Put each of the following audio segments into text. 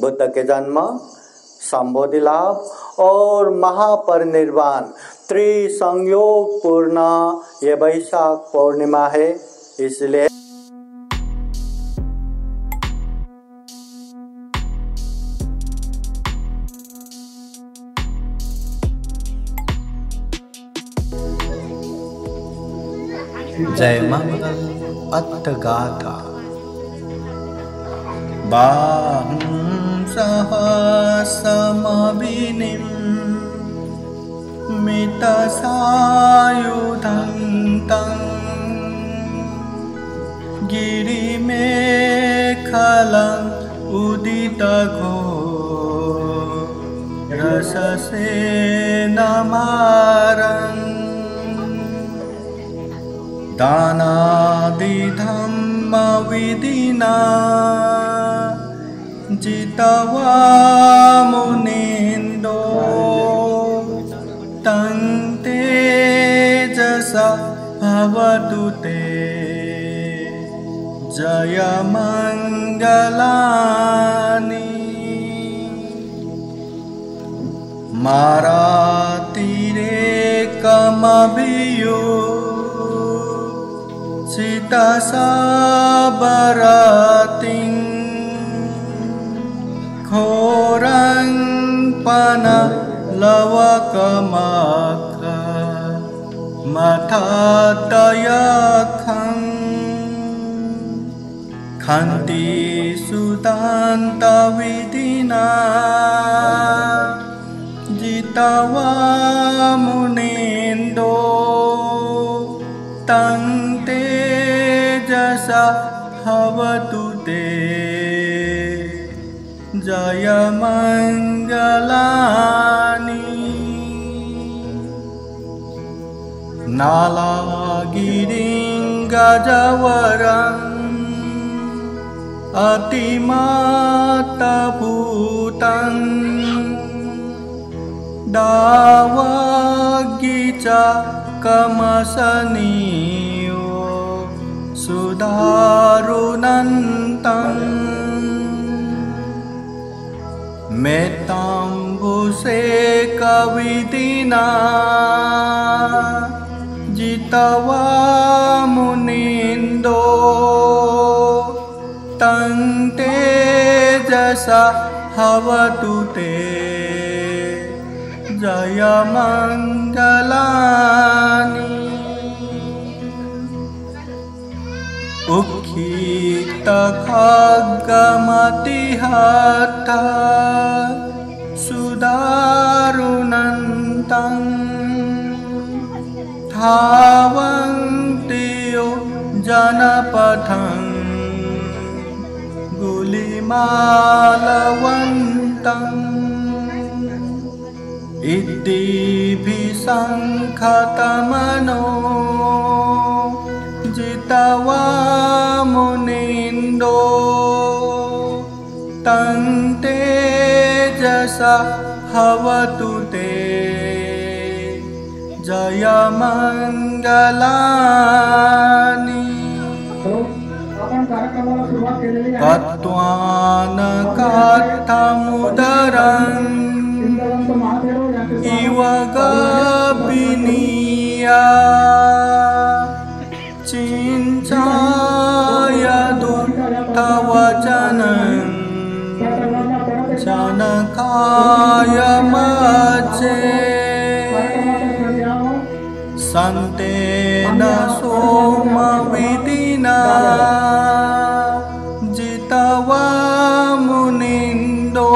बुद्ध के जन्म संबोधि लाभ और महापरिनिर्वाण। त्रिसंयोग पूर्ण ये वैशाख पूर्णिमा है, इसलिए जय मंगल अत्तगाथा बाहुं सह समविनिं मितसायुधं तं गिरिमेखलम् उदितघो रससेनमारम् दानादिधम्मविधिना जितवा तं तेजसा भवतु ते। जयमङ्गलानि। मारातिरेकमभियो सितसाबरतिं घोरं मथातयखं खन्ति सुदान्तविधिना जितवा मुनिन्दो तं तेजसा भवतु ते जय मङ्गलानि नालागिरिङ्गजवरम् अतिमतभूतन् दावागीच च ओ सुधारुनन्तम्। मेत्ताम्बुसे कविदिना जितवा मुनिन्दो तं तेजसा भवतु ते। जयमङ्गलानि उक्षितखड्गमतिहत सुदारुणन्तं धावन्ति यो जनपथं गुलिमालवन्तम् इतिभिशङ्खतमनो कार्यक्रमाला सुरुवात केलेली आहे कत्वानकार्थमुदरम् इंद्रवंत महादेव यांचे इव गपिनीया जायतु तव चन चनकायमचे सन्तेन सोमविदिना जितवा मुनिन्दो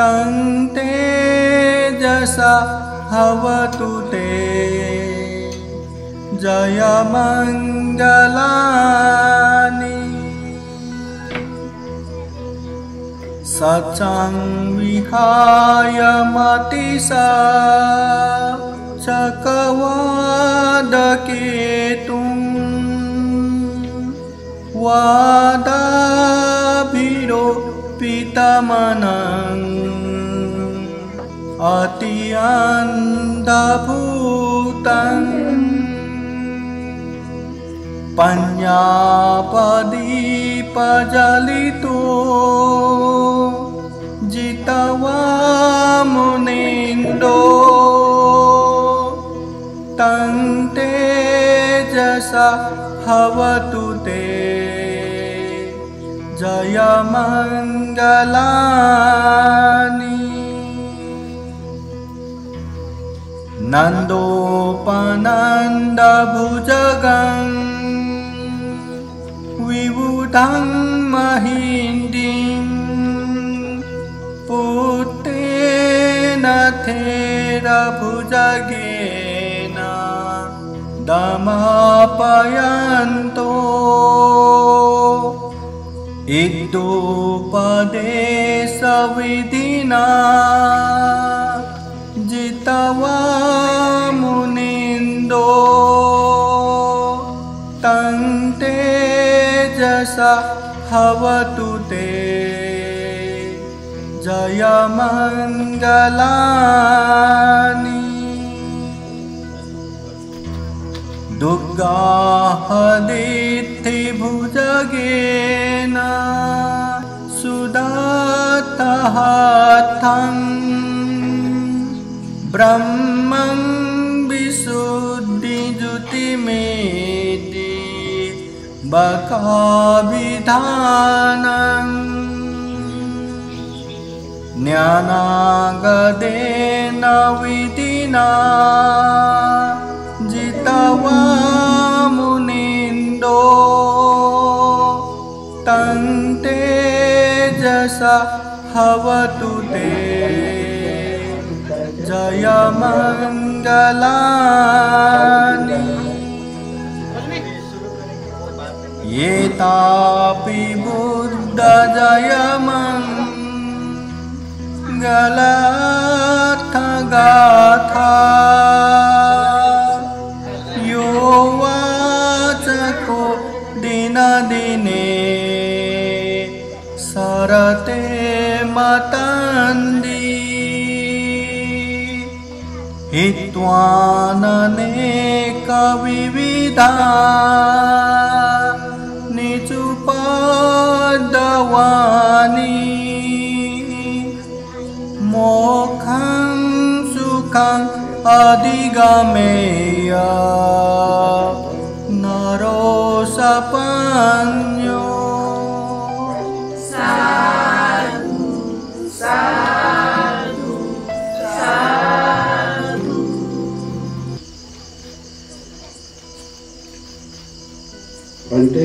तन्ते जसा हवतु जय मङ्गलानि सचं विहायमतिश च कवादकेतु वादभिरोपितमनङ् अति अन्दभूत पञ्जापदीपजलितो जितवा मुनिन्दो तं तेजसा भवतु ते। जयमङ्गलानि। नन्दोपनन्दभुजगम् विबुधं महिन्दिं थेरभुजगेन दमापयन्तो इदुपदेशविधिना जितवा मुनिन्दो वतु ते। जय मङ्गलानि दुर्गा हदिभुजगेना सुदः ब्रह्मं विशुद्दिज्युतिमे बकाविधानम् ज्ञानागदेन विधिना जितवा मुनिन्दो तं तेजसा भवतु ते जयमङ्गलानि एतापि बुद्धजयमङ्ग गलाथगाथा। यो वाचको दिनदिने सरते मतन्दी wani mo kansukan adigameya. Naro sapanyo sadu sadu sadu అంటే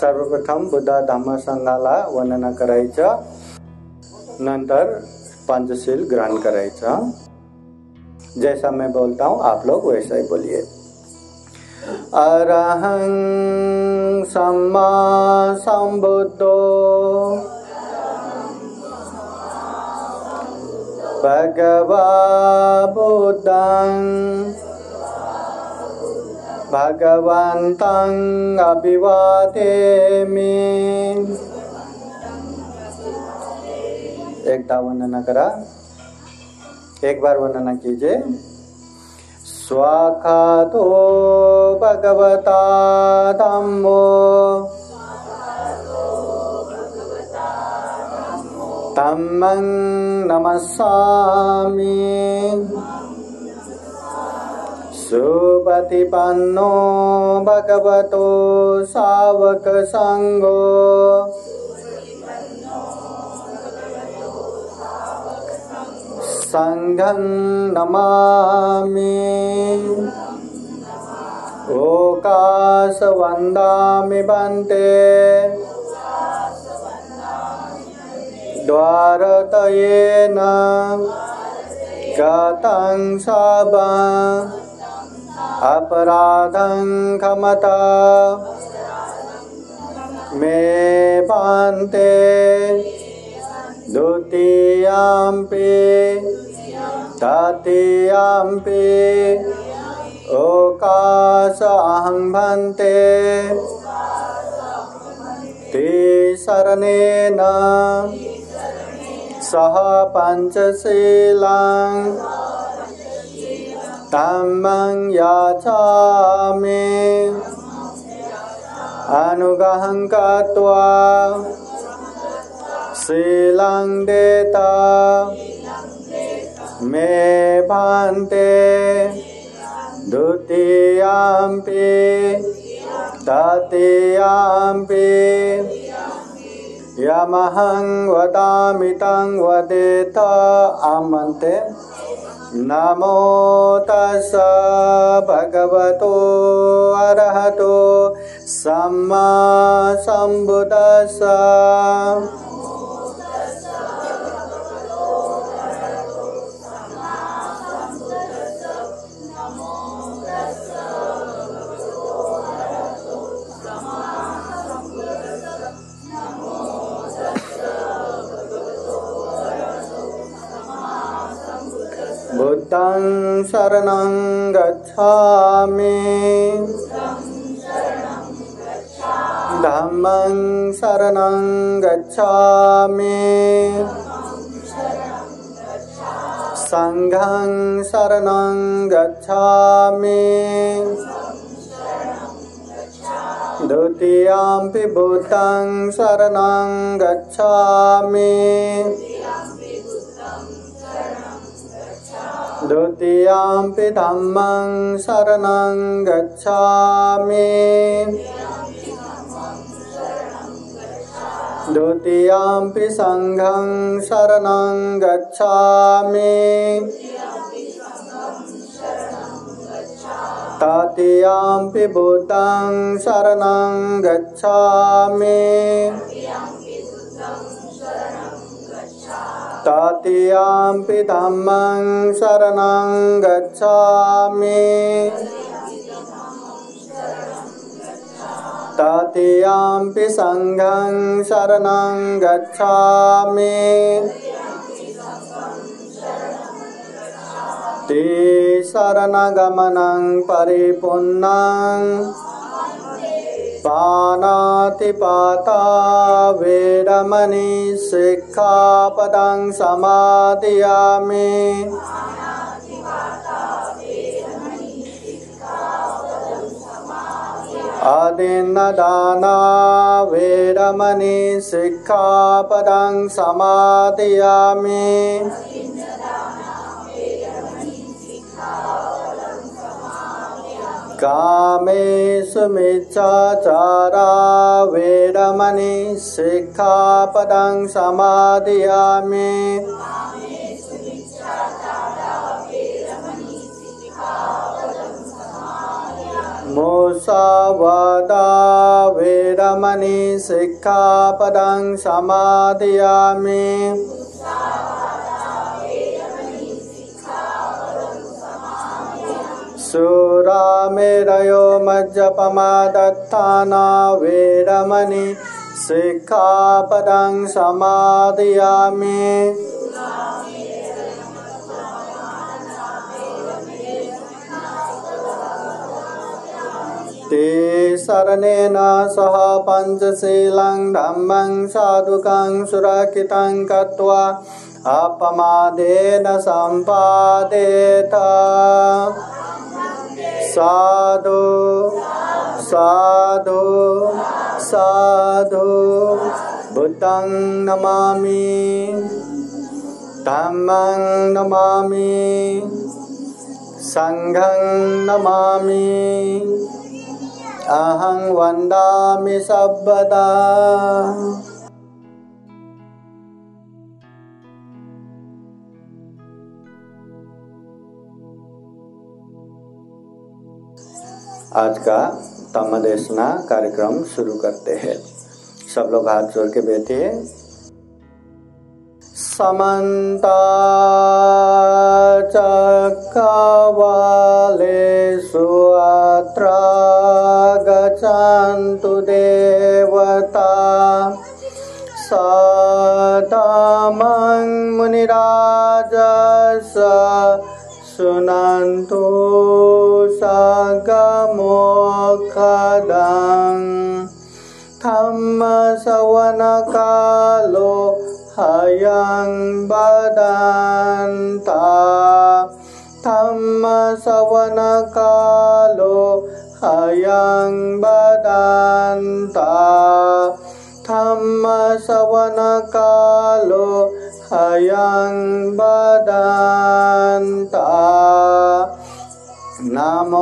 सर्वप्रथम बुद्ध धम्म संघाला वंदना करायचं. नंतर पंचशील ग्रहण करायचं. जैसा मैं बोलता हूँ आप लोग वैसा ही बोलिए. अरहं सम्मा सम्बुद्धो। भगवा बुद्धं। भगवन्तं अभिवादेमि एकदा वंदना करा। एक बार वंदना कीजिए। स्वाखातो भगवता धम्मो तम्मं नमस्सामि सुपतिपन्नो भगवतो सावकसङ्गो। सङ्घं नमामि। ओकाशवन्दामि बन्ते द्वारतयेन गतं सब අපරාධං කමතා මේ පන්තේ ဒ ුතියම්පි තතියම්පි ඕකාසහං භන්තේ තේ සරණේන සහ පංචශීලං तम्मं याचामि अनुगहं देता मे भान्ते द्वितीयाम्पि तृतीयाम्पि यमहं वदामि वदेत आमन्ते नमो तस् भगवतो अरहतो सम्मा सम्बुदस्स बुद्धं शरणं गच्छामि। धम्मं शरणं गच्छामि। सङ्घं शरणं गच्छामि। द्वितीयाम्पि बुद्धं शरणं गच्छामि තේයම්පි ධම්මං සරණං ගච්ඡාමි। ဒုတိယံ පි සංඝං සරණං ගච්ඡාමි। တတိယံ පි බුතං සරණං ගච්ඡාමි। တတိယံ තතියම්පි ධම්මං සරණං ගච්ඡාමි. තතියම්පි සංඝං සරණං ගච්ඡාමි. තේ සරණ ගමනං පරිපුන්නං පානාතිපාතා වේරමණී සික්ඛාපදං සමාදියාමි ආදීන දානා වේරමණී සික්ඛාපදං සමාදියාමි ආදීන कामे सुमितारा शिक्षापदं समादयामि। विरमणि शिखा शिक्षापदं समादयामि। सुरामेरयो मज्जपमादत्ताना वेदमणि शिक्षापदं समादयामि ते शरणेन सह पञ्चशीलं धम्मं साधुकं सुरक्षितं कृत्वा अपमादेन सम्पादेत साधु साधु साधु। बुद्धं नमामि धम्मं नमामि सङ्घं नमामि। अहं वन्दामि सर्वदा आज का तमदेशना कार्यक्रम शुरू करते हैं। सब लोग हाथ जोड़ के बैठे समन्ता चक्रवालेषु अत्र गच्छन्तु देवता। सदमं मुनिराजस सुनन्तु सगा คดังธรรมสวนกาโลหายังบาดานตาธรรมสวนกาโลหายังบาดานตาธรรมสวนกาโลหายังบาดานตานะโม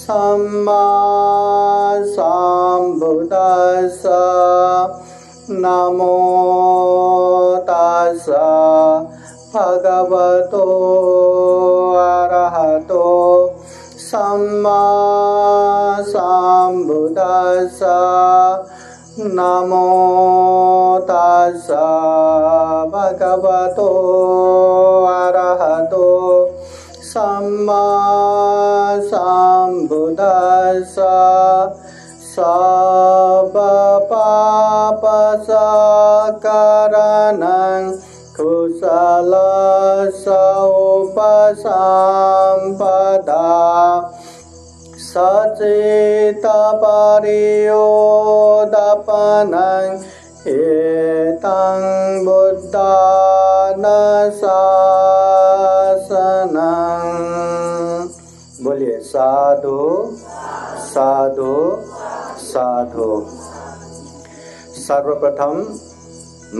සම්මා සම්බුදස්ස නමෝ තස්ස භගවතෝ අරහතෝ සම්මා සම්බුදස්ස නමෝ තස්ස භගවතෝ අරහතෝ සම්මා සම්බුදස්ස සබපාපසකරණං කුසලස උපසම්පදා සචේත පරියෝදපනං साधु साधु साधु। सर्वप्रथम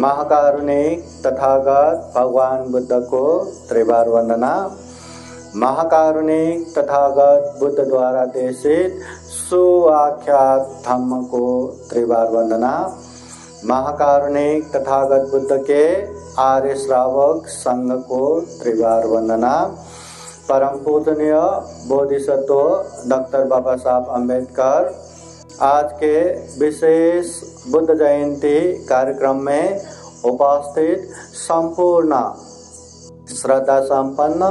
महाकारुणिक तथागत भगवान बुद्ध को त्रिवार वंदना। महाकारुणिक तथागत बुद्ध द्वारा देशित सुआख्यात धम्म को त्रिवार वंदना। महाकारुणिक तथागत बुद्ध के आर्य श्रावक संघ को त्रिवार वंदना। परम पूजनीय बोधिसत्व डॉक्टर बाबा साहब अंबेडकर आज के विशेष बुद्ध जयंती कार्यक्रम में उपस्थित संपूर्ण श्रद्धा संपन्न,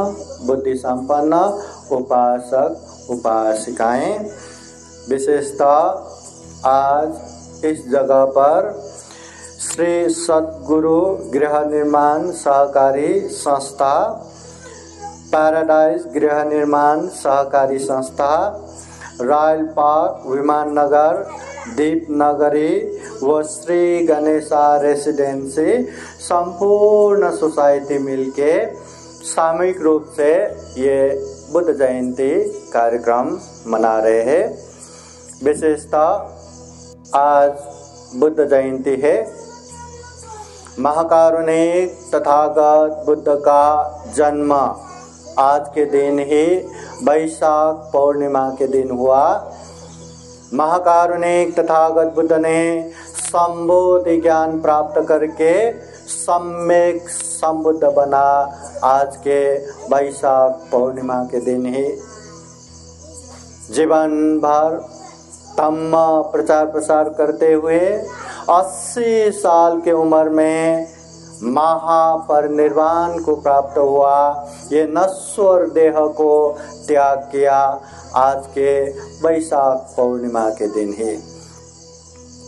बुद्धि संपन्न उपासक, उपासिकाएँ। विशेषतः आज इस जगह पर श्री सदगुरु गृह निर्माण सहकारी संस्था पैराडाइज गृह निर्माण सहकारी संस्था रॉयल पार्क विमान नगर दीप नगरी व श्री गणेशा रेसिडेंसी संपूर्ण सोसाइटी मिलके सामूहिक रूप से ये बुद्ध जयंती कार्यक्रम मना रहे हैं विशेषतः आज बुद्ध जयंती है महाकारुणिक तथागत बुद्ध का जन्म आज के दिन ही वैशाख पूर्णिमा के दिन हुआ। महाकारुणिक तथागत बुद्ध ने संबोधि ज्ञान प्राप्त करके सम्यक संबुद्ध बना आज के वैशाख पूर्णिमा के दिन ही। जीवन भर तम प्रचार प्रसार करते हुए 80 साल के उम्र में महापरिनिर्वाण को प्राप्त हुआ। ये नश्वर देह को त्याग किया। आज के वैशाख पूर्णिमा के दिन ही।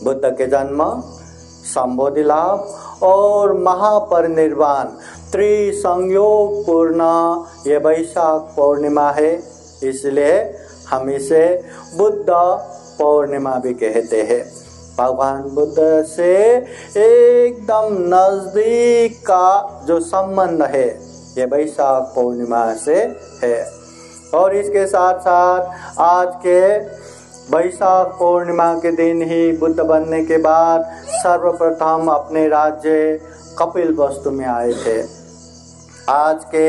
बुद्ध के जन्म, संबोधि लाभ और महापरिनिर्वाण त्रिसंयोग पूर्ण ये वैशाख पूर्णिमा है, इसलिए हम इसे बुद्ध पूर्णिमा भी कहते हैं। भगवान बुद्ध से एकदम नज़दीक का जो संबंध है, ये वैशाख पूर्णिमा से है। और इसके साथ साथ आज के वैशाख पूर्णिमा के दिन ही बुद्ध बनने के बाद सर्वप्रथम अपने राज्य कपिल वस्तु में आए थे। आज के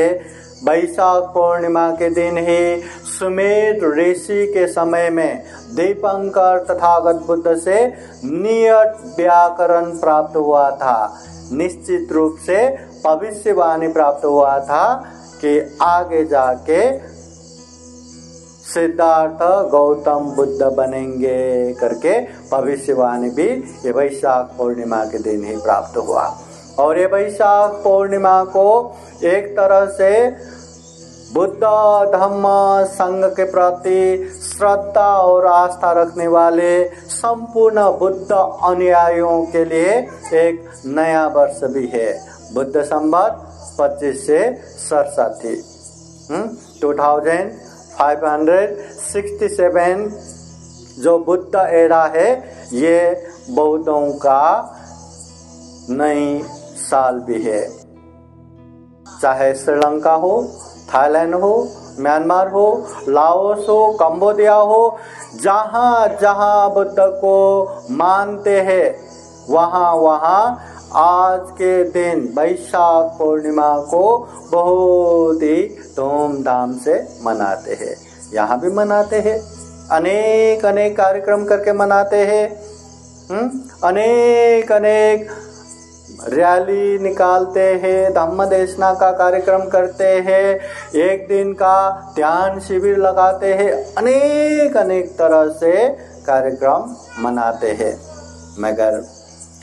वैशाख पूर्णिमा के दिन ही सुमेध ऋषि के समय में दीपंकर तथागत बुद्ध से नियत व्याकरण प्राप्त हुआ था। निश्चित रूप से भविष्यवाणी प्राप्त हुआ था कि आगे जाके सिद्धार्थ गौतम बुद्ध बनेंगे करके भविष्यवाणी भी ये वैशाख पूर्णिमा के दिन ही प्राप्त हुआ। और ये वैशाख पूर्णिमा को एक तरह से बुद्ध धम्म संघ के प्रति श्रद्धा और आस्था रखने वाले संपूर्ण बुद्ध अनुयायियों के लिए एक नया वर्ष भी है। बुद्ध संवत पच्चीस से सरसठी two thousand five hundred sixty seven जो बुद्ध एरा है, ये बौद्धों का नई साल भी है। चाहे श्रीलंका हो, थाईलैंड हो, म्यांमार हो, लाओस हो, कंबोडिया हो, जहाँ जहाँ बुद्ध को मानते हैं, वहाँ वहाँ आज के दिन वैशाख पूर्णिमा को बहुत ही धूमधाम से मनाते हैं। यहाँ भी मनाते हैं। अनेक अनेक कार्यक्रम करके मनाते हैं। हम्म? अनेक अनेक रैली निकालते हैं, धम्म देशना का कार्यक्रम करते हैं, एक दिन का ध्यान शिविर लगाते हैं अनेक अनेक तरह से कार्यक्रम मनाते हैं। मगर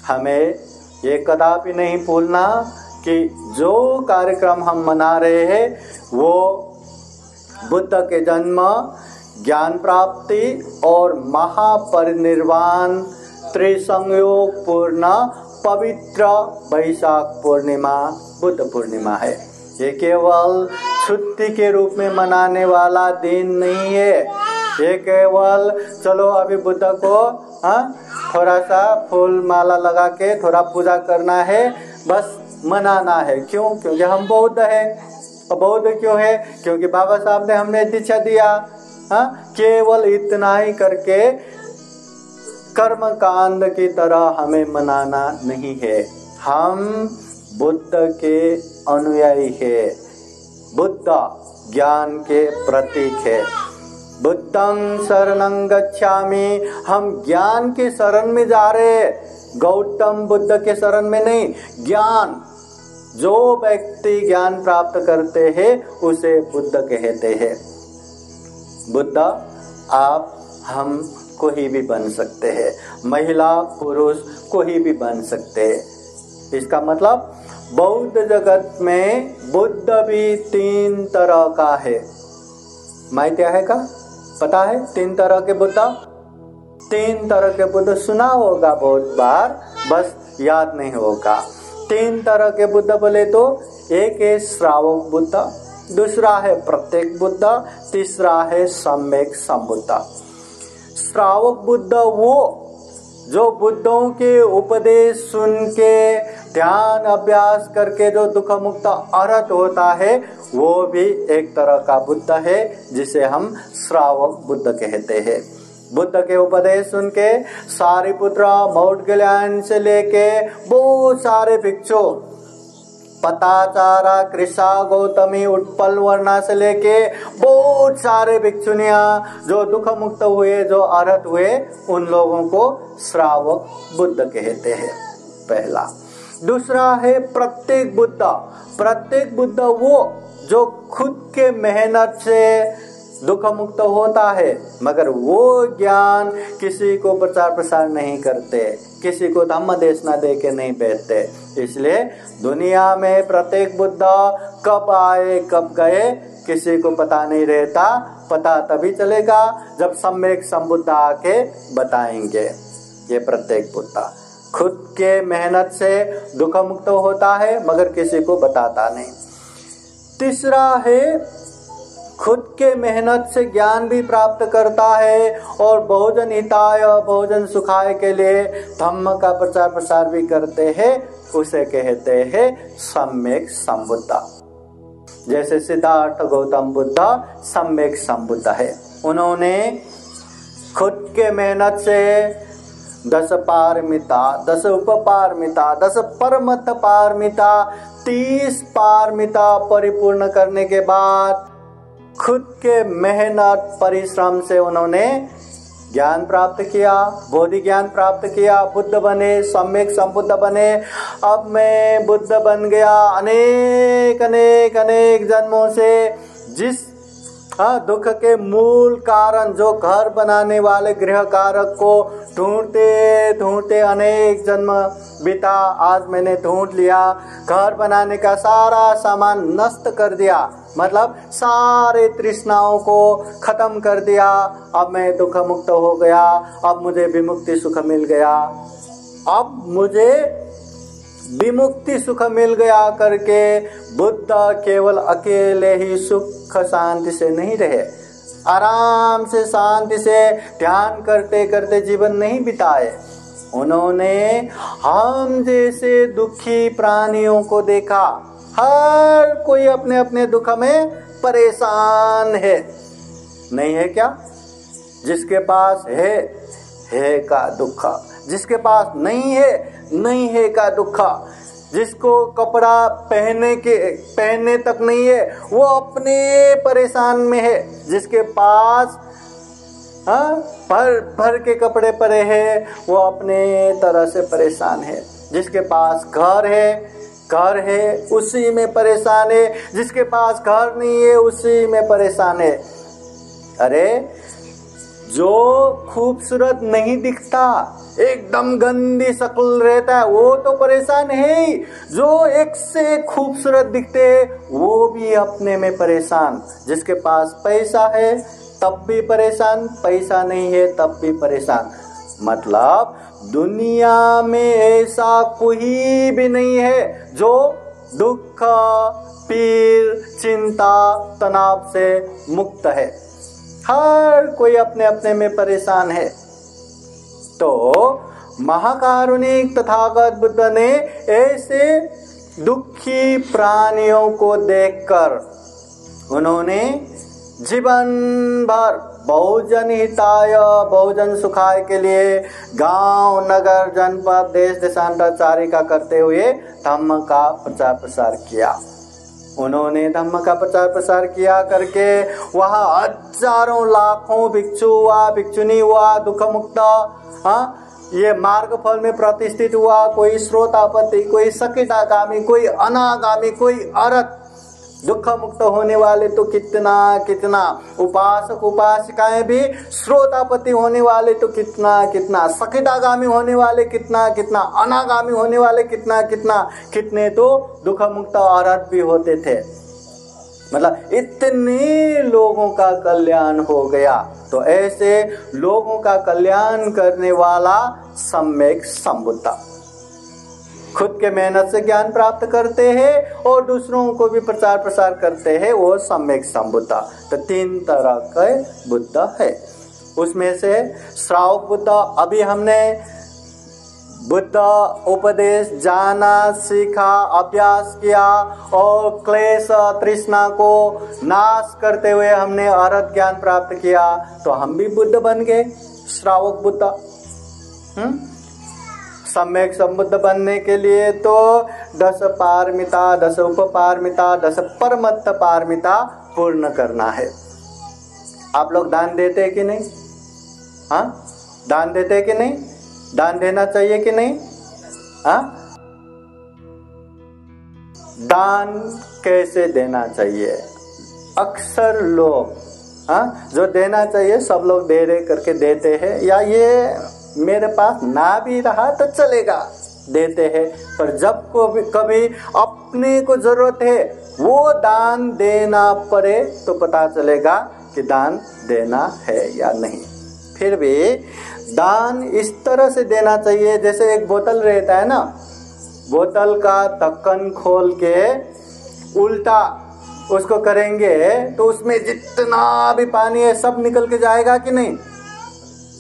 हमें ये कदापि नहीं भूलना कि जो कार्यक्रम हम मना रहे हैं, वो बुद्ध के जन्म, ज्ञान प्राप्ति और महापरिनिर्वाण, त्रिसंयोग पूर्ण पवित्र वैशाख पूर्णिमा, बुद्ध पूर्णिमा है। ये केवल छुट्टी के रूप में मनाने वाला दिन नहीं है। ये केवल, चलो अभी बुद्ध को हाँ थोड़ा सा फूल माला लगा के थोड़ा पूजा करना है, बस मनाना है। क्यों? क्योंकि हम बौद्ध है। बौद्ध क्यों है? क्योंकि बाबा साहब ने हमने दीक्षा दिया हाँ केवल इतना ही करके कर्म कांड की तरह हमें मनाना नहीं है। हम बुद्ध के अनुयायी है। बुद्ध ज्ञान के प्रतीक है। बुद्धं शरणं गच्छामि। हम ज्ञान के शरण में जा रहे गौतम बुद्ध के शरण में नहीं। ज्ञान, जो व्यक्ति ज्ञान प्राप्त करते हैं, उसे बुद्ध कहते हैं। बुद्ध, आप, हम कोई भी बन सकते हैं। महिला, पुरुष कोई भी बन सकते हैं। इसका मतलब बौद्ध जगत में बुद्ध भी तीन तरह का है। माहिती है का? पता है? तीन तरह के बुद्ध? तीन तरह के बुद्ध सुना होगा बहुत बार, बस याद नहीं होगा। तीन तरह के बुद्ध बोले तो एक है श्रावक बुद्ध, दूसरा है प्रत्येक बुद्ध, तीसरा है सम्यक संबुद्ध। श्रावक बुद्ध वो, जो बुद्धों के उपदेश सुन के, ध्यान अभ्यास करके जो दुख मुक्त अर्थ होता है, वो भी एक तरह का बुद्ध है, जिसे हम श्रावक बुद्ध कहते हैं। बुद्ध के उपदेश सुन के, सारी पुत्र मौट गलैंड से लेके, बहुत सारे भिक्षु पताचारा कृषा गौतमी उत्पल वर्णा से लेके बहुत सारे भिक्षुनिया जो दुख मुक्त हुए, जो अर्थ हुए, उन लोगों को श्रावक बुद्ध कहते हैं। पहला। दूसरा है प्रत्येक बुद्ध। प्रत्येक बुद्ध वो जो खुद के मेहनत से दुख मुक्त होता है, मगर वो ज्ञान किसी को प्रचार प्रसार नहीं करते। किसी को धम्म देशना दे के नहीं बैठते। इसलिए दुनिया में प्रत्येक बुद्ध कब आए, कब गए, किसी को पता नहीं रहता। पता तभी चलेगा जब सम्यक संबुद्ध आके बताएँगे ये प्रत्येक बुद्ध। खुद के मेहनत से दुख मुक्त होता है, मगर किसी को बताता नहीं। तीसरा है खुद के मेहनत से ज्ञान भी प्राप्त करता है और बहुजन हिताय बहुजन सुखाय के लिए धम्म का प्रचार प्रसार भी करते हैं, उसे कहते हैं सम्यक संबुद्ध। जैसे सिद्धार्थ गौतम बुद्ध सम्यक संबुद्ध है। उन्होंने खुद के मेहनत से दस पारमिता, दस उप पारमिता दस परमत पारमिता, तीस पारमिता परिपूर्ण करने के बाद खुद के मेहनत, परिश्रम से उन्होंने ज्ञान प्राप्त किया, बोधि ज्ञान प्राप्त किया, बुद्ध बने, सम्यक संबुद्ध बने। अब मैं बुद्ध बन गया अनेक अनेक अनेक जन्मों से, जिस हाँ दुख के मूल कारण जो घर बनाने वाले गृह कारक को ढूंढते ढूंढते अनेक जन्म बिता, आज मैंने ढूंढ लिया। घर बनाने का सारा सामान नष्ट कर दिया। मतलब सारे तृष्णाओं को खत्म कर दिया। अब मैं दुख मुक्त हो गया। अब मुझे विमुक्ति सुख मिल गया। अब मुझे विमुक्ति सुख मिल गया करके, बुद्ध केवल अकेले ही सुख शांति से नहीं रहे। आराम से शांति से ध्यान करते करते जीवन नहीं बिताए। उन्होंने हम जैसे दुखी प्राणियों को देखा। हर कोई अपने अपने दुख में परेशान है। नहीं है क्या? जिसके पास है है का दुख। जिसके पास नहीं है नहीं है का दुखा। जिसको कपड़ा पहने के, पहनने तक नहीं है, वो अपने परेशान में है। जिसके पास हाँ भर भर के कपड़े पड़े हैं, वो अपने तरह से परेशान है। जिसके पास घर है घर है, उसी में परेशान है। जिसके पास घर नहीं है, उसी में परेशान है। अरे जो खूबसूरत नहीं दिखता, एकदम गंदी शक्ल रहता है, वो तो परेशान है ही। जो एक से खूबसूरत दिखते है वो भी अपने में परेशान। जिसके पास पैसा है, तब भी परेशान, पैसा नहीं है, तब भी परेशान। मतलब दुनिया में ऐसा कोई भी नहीं है जो दुख पीर चिंता, तनाव से मुक्त है। हर कोई अपने अपने में परेशान है। तो महाकारुणिक तथागत बुद्ध ने ऐसे दुखी प्राणियों को देखकर उन्होंने जीवन भर बहुजन हिताय, बहुजन सुखाय के लिए गाँव, नगर, जनपद, देश देशांतर चारिका करते हुए धम्म का प्रचार प्रसार किया। उन्होंने धम्म का प्रचार प्रसार किया करके, वहाँ हज़ारों लाखों भिक्षु हुआ, भिक्षुनी हुआ दुख मुक्त हाँ ये मार्ग फल में प्रतिष्ठित हुआ, कोई श्रोतापति, कोई सकिटागामी, कोई अनागामी, कोई अरत दुख मुक्त होने वाले तो कितना कितना? उपासक, उपासिकाएँ भी श्रोतापति होने वाले तो कितना कितना? सकिटागामी होने वाले कितना कितना? अनागामी होने वाले कितना कितना? कितने तो दुख मुक्त औरत भी होते थे। मतलब इतने लोगों का कल्याण हो गया। तो ऐसे लोगों का कल्याण करने वाला सम्यक संबुद्धा। खुद के मेहनत से ज्ञान प्राप्त करते हैं और दूसरों को भी प्रचार प्रसार करते हैं, वो सम्यक संबुद्ध। तो तीन तरह के बुद्ध है। उसमें से श्रावक बुद्ध, अभी हमने बुद्ध उपदेश जाना, सीखा, अभ्यास किया और क्लेश, तृष्णा को नाश करते हुए हमने अर्थ ज्ञान प्राप्त किया तो हम भी बुद्ध बन गए, श्रावक बुद्ध। हम्म? सम्यक संबुद्ध बनने के लिए तो दस पारमिता, दस उप पारमिता दस परमत्त पारमिता पूर्ण करना है। आप लोग दान देते कि नहीं? हाँ? दान देते कि नहीं? दान देना चाहिए कि नहीं? हाँ? दान कैसे देना चाहिए? अक्सर लोग हाँ जो देना चाहिए सब लोग दे रहे करके देते हैं। या ये मेरे पास ना भी रहा तो चलेगा। देते हैं, पर जब को भी कभी अपने को ज़रूरत है, वो दान देना पड़े तो पता चलेगा कि दान देना है या नहीं। फिर भी दान इस तरह से देना चाहिए, जैसे एक बोतल रहता है ना, बोतल का ढक्कन खोल के उल्टा उसको करेंगे तो उसमें जितना भी पानी है सब निकल के जाएगा कि नहीं?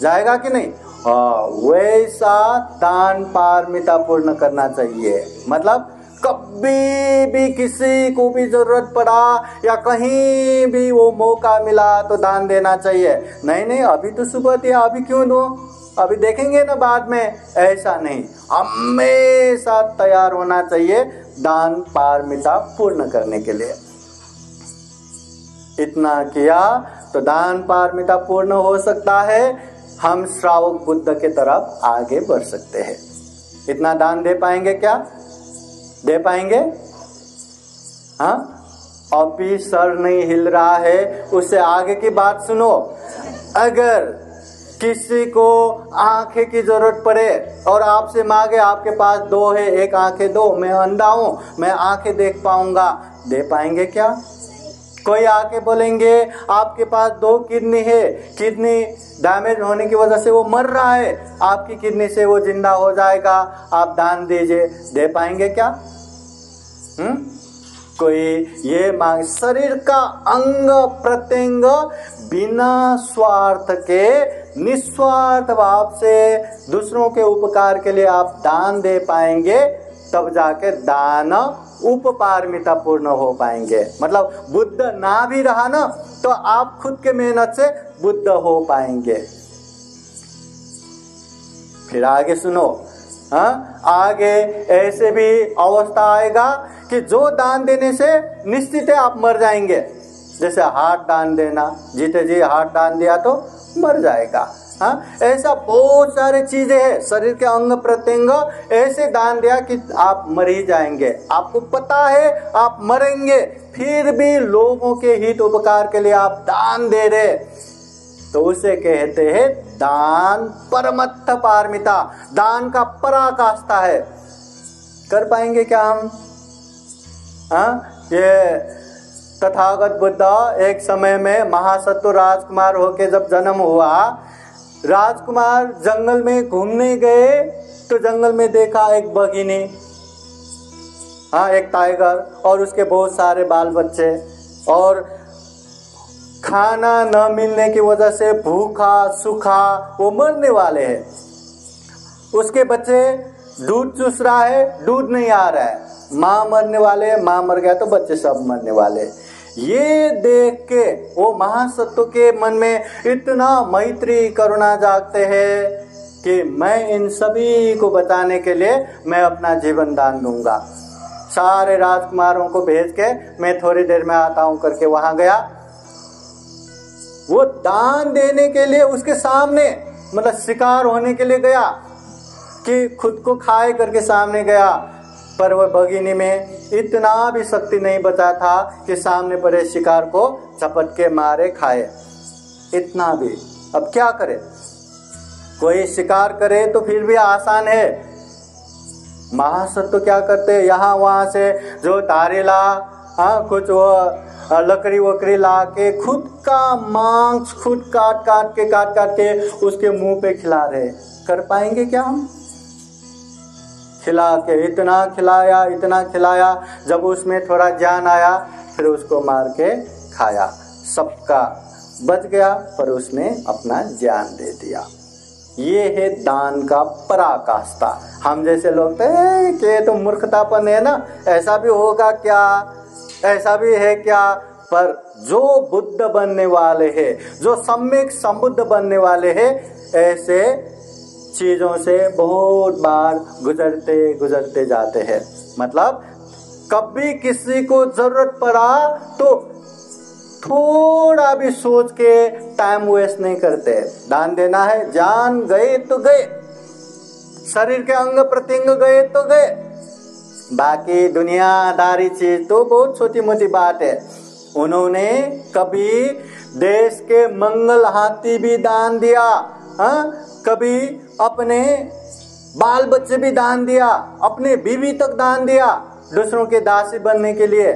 जाएगा कि नहीं? हाँ वैसा दान पारमिता पूर्ण करना चाहिए। मतलब कभी भी किसी को भी ज़रूरत पड़ा या कहीं भी वो मौका मिला तो दान देना चाहिए। नहीं नहीं, अभी तो सुबह थी अभी क्यों दो? अभी देखेंगे ना बाद में, ऐसा नहीं। हमेशा तैयार होना चाहिए दान पारमिता पूर्ण करने के लिए। इतना किया तो दान पारमिता पूर्ण हो सकता है। हम श्रावक बुद्ध के तरफ़ आगे बढ़ सकते हैं। इतना दान दे पाएँगे क्या? दे पाएँगे? हाँ? अभी सर नहीं हिल रहा है, उससे आगे की बात सुनो। अगर किसी को आँखें की ज़रूरत पड़े और आपसे मांगे, आपके पास दो है, एक आँखें दो, मैं अंधा हूँ, मैं आँखें देख पाऊँगा। दे पाएँगे क्या? कोई आके बोलेंगे, आपके पास दो किडनी है। किडनी डैमेज होने की वजह से वो मर रहा है। आपकी किडनी से वो ज़िंदा हो जाएगा। आप दान दीजिए। दे पाएँगे क्या? हम्म? कोई ये मांग, शरीर का अंग प्रत्यंग बिना स्वार्थ के, निस्वार्थ भाव से दूसरों के उपकार के लिए आप दान दे पाएँगे, तब जाके दान उपपारमिता पूर्ण हो पाएँगे। मतलब बुद्ध ना भी रहा ना तो आप खुद के मेहनत से बुद्ध हो पाएँगे। फिर आगे सुनो हाँ? आगे ऐसे भी अवस्था आएगा कि जो दान देने से निश्चित है आप मर जाएँगे। जैसे हाथ दान देना, जीते जी हाथ दान दिया तो मर जाएगा। हाँ ऐसा बहुत सारे चीज़ें हैं। शरीर के अंग प्रत्यंग, ऐसे दान दिया कि आप मर ही जाएँगे। आपको पता है, आप मरेंगे। फिर भी लोगों के हित उपकार के लिए आप दान दे रहे तो उसे कहते हैं दान परमत्थ पारमिता। दान का पराकाष्ठा है। कर पाएँगे क्या हम? हाँ ये तथागत बुद्ध एक समय में महासत्व राजकुमार होके जब जन्म हुआ राजकुमार जंगल में घूमने गए तो जंगल में देखा एक बघिनी हाँ एक टाइगर और उसके बहुत सारे बाल बच्चे और खाना न मिलने की वजह से भूखा, सूखा, वो मरने वाले हैं। उसके बच्चे दूध चूस रहा है, दूध नहीं आ रहा है। माँ मरने वाले माँ मर गया तो बच्चे सब मरने वाले ये देख के वो महासत्व के मन में इतना मैत्री करुणा जागते हैं कि मैं इन सभी को बताने के लिए मैं अपना जीवन दान दूँगा। सारे राजकुमारों को भेज के मैं थोड़ी देर में आता हूँ करके वहाँ गया। वो दान देने के लिए उसके सामने मतलब शिकार होने के लिए गया कि खुद को खाए करके सामने गया। पर वह बगिनी में इतना भी शक्ति नहीं बचा था कि सामने पड़े शिकार को झपट के मारे खाए। इतना भी। अब क्या करे? कोई शिकार करे तो फिर भी आसान है। महासत्व क्या करते? यहाँ वहाँ से जो तारेला हाँ कुछ वो लकड़ी वकड़ी ला के खुद का मांस खुद काट काट के काट काट के उसके मुँह पे खिला रहे। कर पाएँगे क्या हम? खिला के, इतना खिलाया इतना खिलाया, जब उसमें थोड़ा ज्ञान आया, फिर उसको मार के खाया। सबका बच गया, पर उसने अपना ज्ञान दे दिया। ये है दान का पराकाष्ठा। हम जैसे लोग तो के तो मूर्खतापन है ना, ऐसा भी होगा क्या? ऐसा भी है क्या? पर जो बुद्ध बनने वाले हैं, जो सम्यक समुद्ध बनने वाले हैं, ऐसे चीज़ों से बहुत बार गुजरते गुजरते जाते हैं। मतलब कभी किसी को ज़रूरत पड़ा तो थोड़ा भी सोच के टाइम वेस्ट नहीं करते। दान देना है, जान गए तो गए। शरीर के अंग प्रत्यंग गए तो गए। बाकी दुनियादारी चीज़ तो बहुत छोटी मोटी बात है। उन्होंने कभी देश के मंगल हाथी भी दान दिया, हा? कभी अपने बाल बच्चे भी दान दिया, अपने बीवी तक दान दिया, दूसरों के दासी बनने के लिए।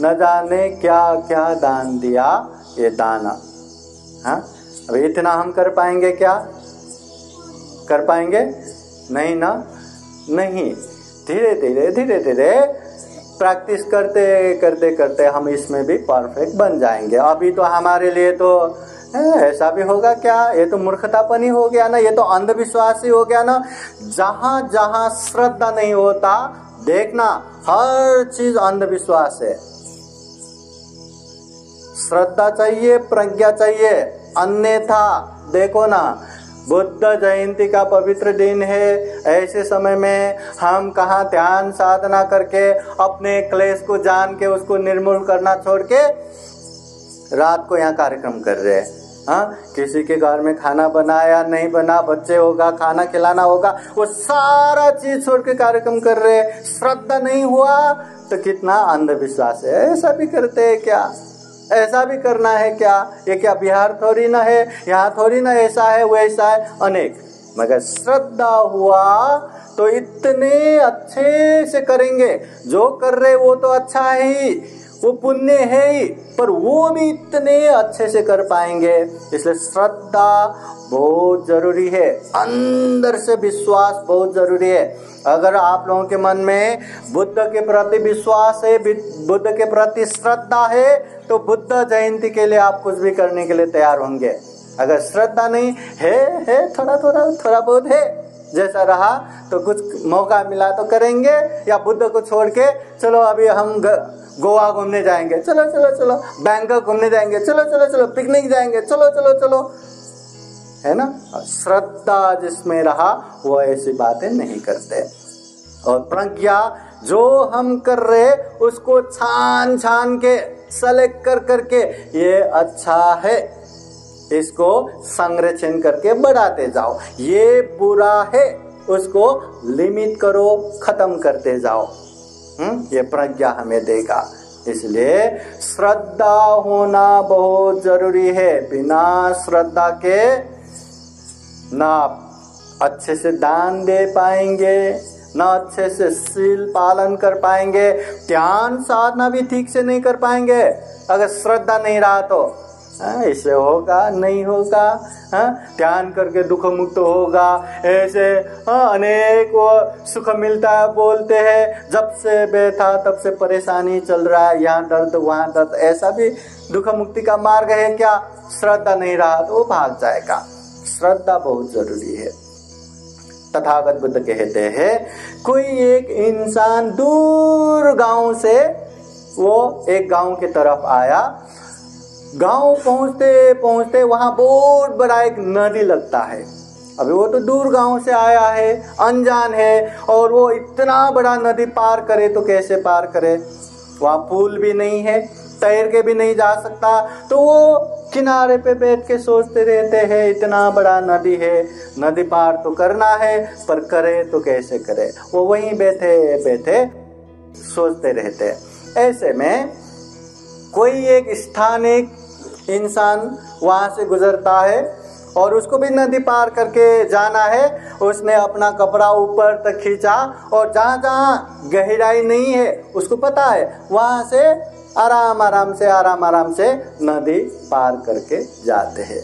न जाने क्या क्या दान दिया ये दाना। हाँ? अब इतना हम कर पाएँगे क्या? कर पाएँगे? नहीं ना? नहीं। धीरे धीरे धीरे धीरे प्रैक्टिस करते करते करते हम इसमें भी परफेक्ट बन जाएँगे। अभी तो हमारे लिए तो ऐसा भी होगा क्या? ये तो मूर्खतापन ही हो गया ना, ये तो अंधविश्वास ही हो गया ना। जहाँ जहाँ श्रद्धा नहीं होता, देखना, हर चीज़ अंधविश्वास है। श्रद्धा चाहिए, प्रज्ञा चाहिए, अन्यथा, देखो ना, बुद्ध जयंती का पवित्र दिन है, ऐसे समय में हम कहा ध्यान साधना करके, अपने क्लेश को जान के, उसको निर्मूल करना छोड़ के, रात को यहाँ कार्यक्रम कर रहे हैं। हाँ किसी के घर में खाना बनाया नहीं बना, बच्चे होगा, खाना खिलाना होगा, वो सारा चीज़ छोड़ के कार्यक्रम कर रहे श्रद्धा नहीं हुआ तो कितना अंधविश्वास है। ऐसा भी करते हैं क्या? ऐसा भी करना है क्या? ये क्या बिहार थोड़ी ना है? यहाँ थोड़ी ना ऐसा है, वैसा है? अनेक। मगर श्रद्धा हुआ तो इतने अच्छे से करेंगे। जो कर रहे वो तो अच्छा है ही। वो पुण्य है ही, पर वो भी इतने अच्छे से कर पाएँगे। इसलिए श्रद्धा बहुत ज़रूरी है। अंदर से विश्वास बहुत ज़रूरी है। अगर आप लोगों के मन में बुद्ध के प्रति विश्वास है बुद्ध के प्रति श्रद्धा है तो बुद्ध जयंती के लिए आप कुछ भी करने के लिए तैयार होंगे। अगर श्रद्धा नहीं, है है, थोड़ा थोड़ा थोड़ा बहुत है। जैसा रहा तो कुछ मौका मिला तो करेंगे, या बुद्ध को छोड़ के, चलो अभी हम गोवा घूमने जाएँगे। चलो चलो चलो, बैंकॉक घूमने जाएँगे। चलो चलो चलो, पिकनिक जाएँगे। चलो चलो चलो। है ना? श्रद्धा जिसमें रहा, वो ऐसी बातें नहीं करते। और प्रज्ञा जो हम कर रहे, उसको छान छान के सेलेक्ट कर, करके, ये अच्छा है। इसको संरक्षण करके बढ़ाते जाओ। ये बुरा है, उसको लिमिट करो, खत्म करते जाओ। हम्म ये प्रज्ञा हमें देगा। इसलिए श्रद्धा होना बहुत ज़रूरी है। बिना श्रद्धा के ना अच्छे से दान दे पाएँगे, ना अच्छे से सील पालन कर पाएँगे, ध्यान साधना भी ठीक से नहीं कर पाएँगे। अगर श्रद्धा नहीं रहा तो हाँ, ऐसे होगा नहीं होगा हाँ, ध्यान करके दुख मुक्त होगा। ऐसे हाँ, अनेक वो सुख मिलता है बोलते हैं जब से बैठा तब से परेशानी चल रहा है यहाँ दर्द वहाँ दर्द। ऐसा भी दुख मुक्ति का मार्ग है क्या? श्रद्धा नहीं रहा तो वो भाग जाएगा। श्रद्धा बहुत ज़रूरी है। तथागत बुद्ध कहते हैं कोई एक इंसान दूर गाँव से वो एक गाँव की तरफ़ आया गाँव पहुँचते पहुँचते वहाँ बहुत बड़ा एक नदी लगता है। अभी वो तो दूर गाँव से आया है, अनजान है, और वो इतना बड़ा नदी पार करे तो कैसे पार करे? वहाँ पुल भी नहीं है, तैर के भी नहीं जा सकता। तो वो किनारे पे बैठ के सोचते रहते हैं, इतना बड़ा नदी है, नदी पार तो करना है, पर करे तो कैसे करे? वो वहीं बैठे बैठे सोचते रहते ऐसे में कोई एक स्थान एक इंसान वहाँ से गुजरता है और उसको भी नदी पार करके जाना है। उसने अपना कपड़ा ऊपर तक खींचा और जहाँ जहाँ गहराई नहीं है, उसको पता है, वहाँ से आराम आराम से आराम आराम से नदी पार करके जाते हैं।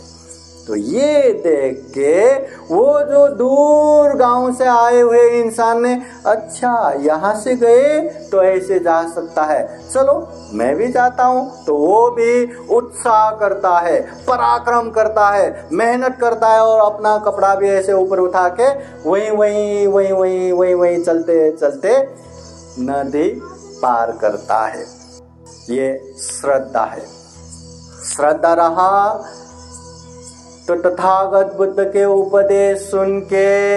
तो ये देख के वो जो दूर गाँव से आए हुए इंसान ने अच्छा यहाँ से गए तो ऐसे जा सकता है। चलो, मैं भी जाता हूँ तो वो भी उत्साह करता है, पराक्रम करता है, मेहनत करता है और अपना कपड़ा भी ऐसे ऊपर उठा के वही वही वही वही वही वही चलते चलते नदी पार करता है। ये श्रद्धा है। श्रद्धा रहा तो तथागत बुद्ध के उपदेश सुन के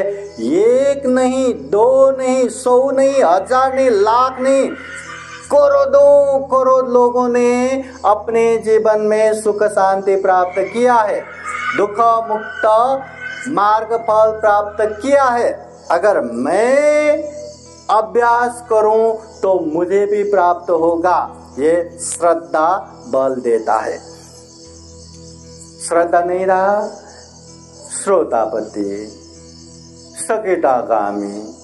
एक नहीं, दो नहीं, सौ नहीं, हज़ार नहीं, लाख नहीं, करोड़ों, करोड़ लोगों ने अपने जीवन में सुख शांति प्राप्त किया है। दुख मुक्त मार्ग फल प्राप्त किया है। अगर मैं अभ्यास करूँ तो मुझे भी प्राप्त होगा। ये श्रद्धा बल देता है। श्रद्धा नहीं रहा श्रोतापति, सकेटागामी,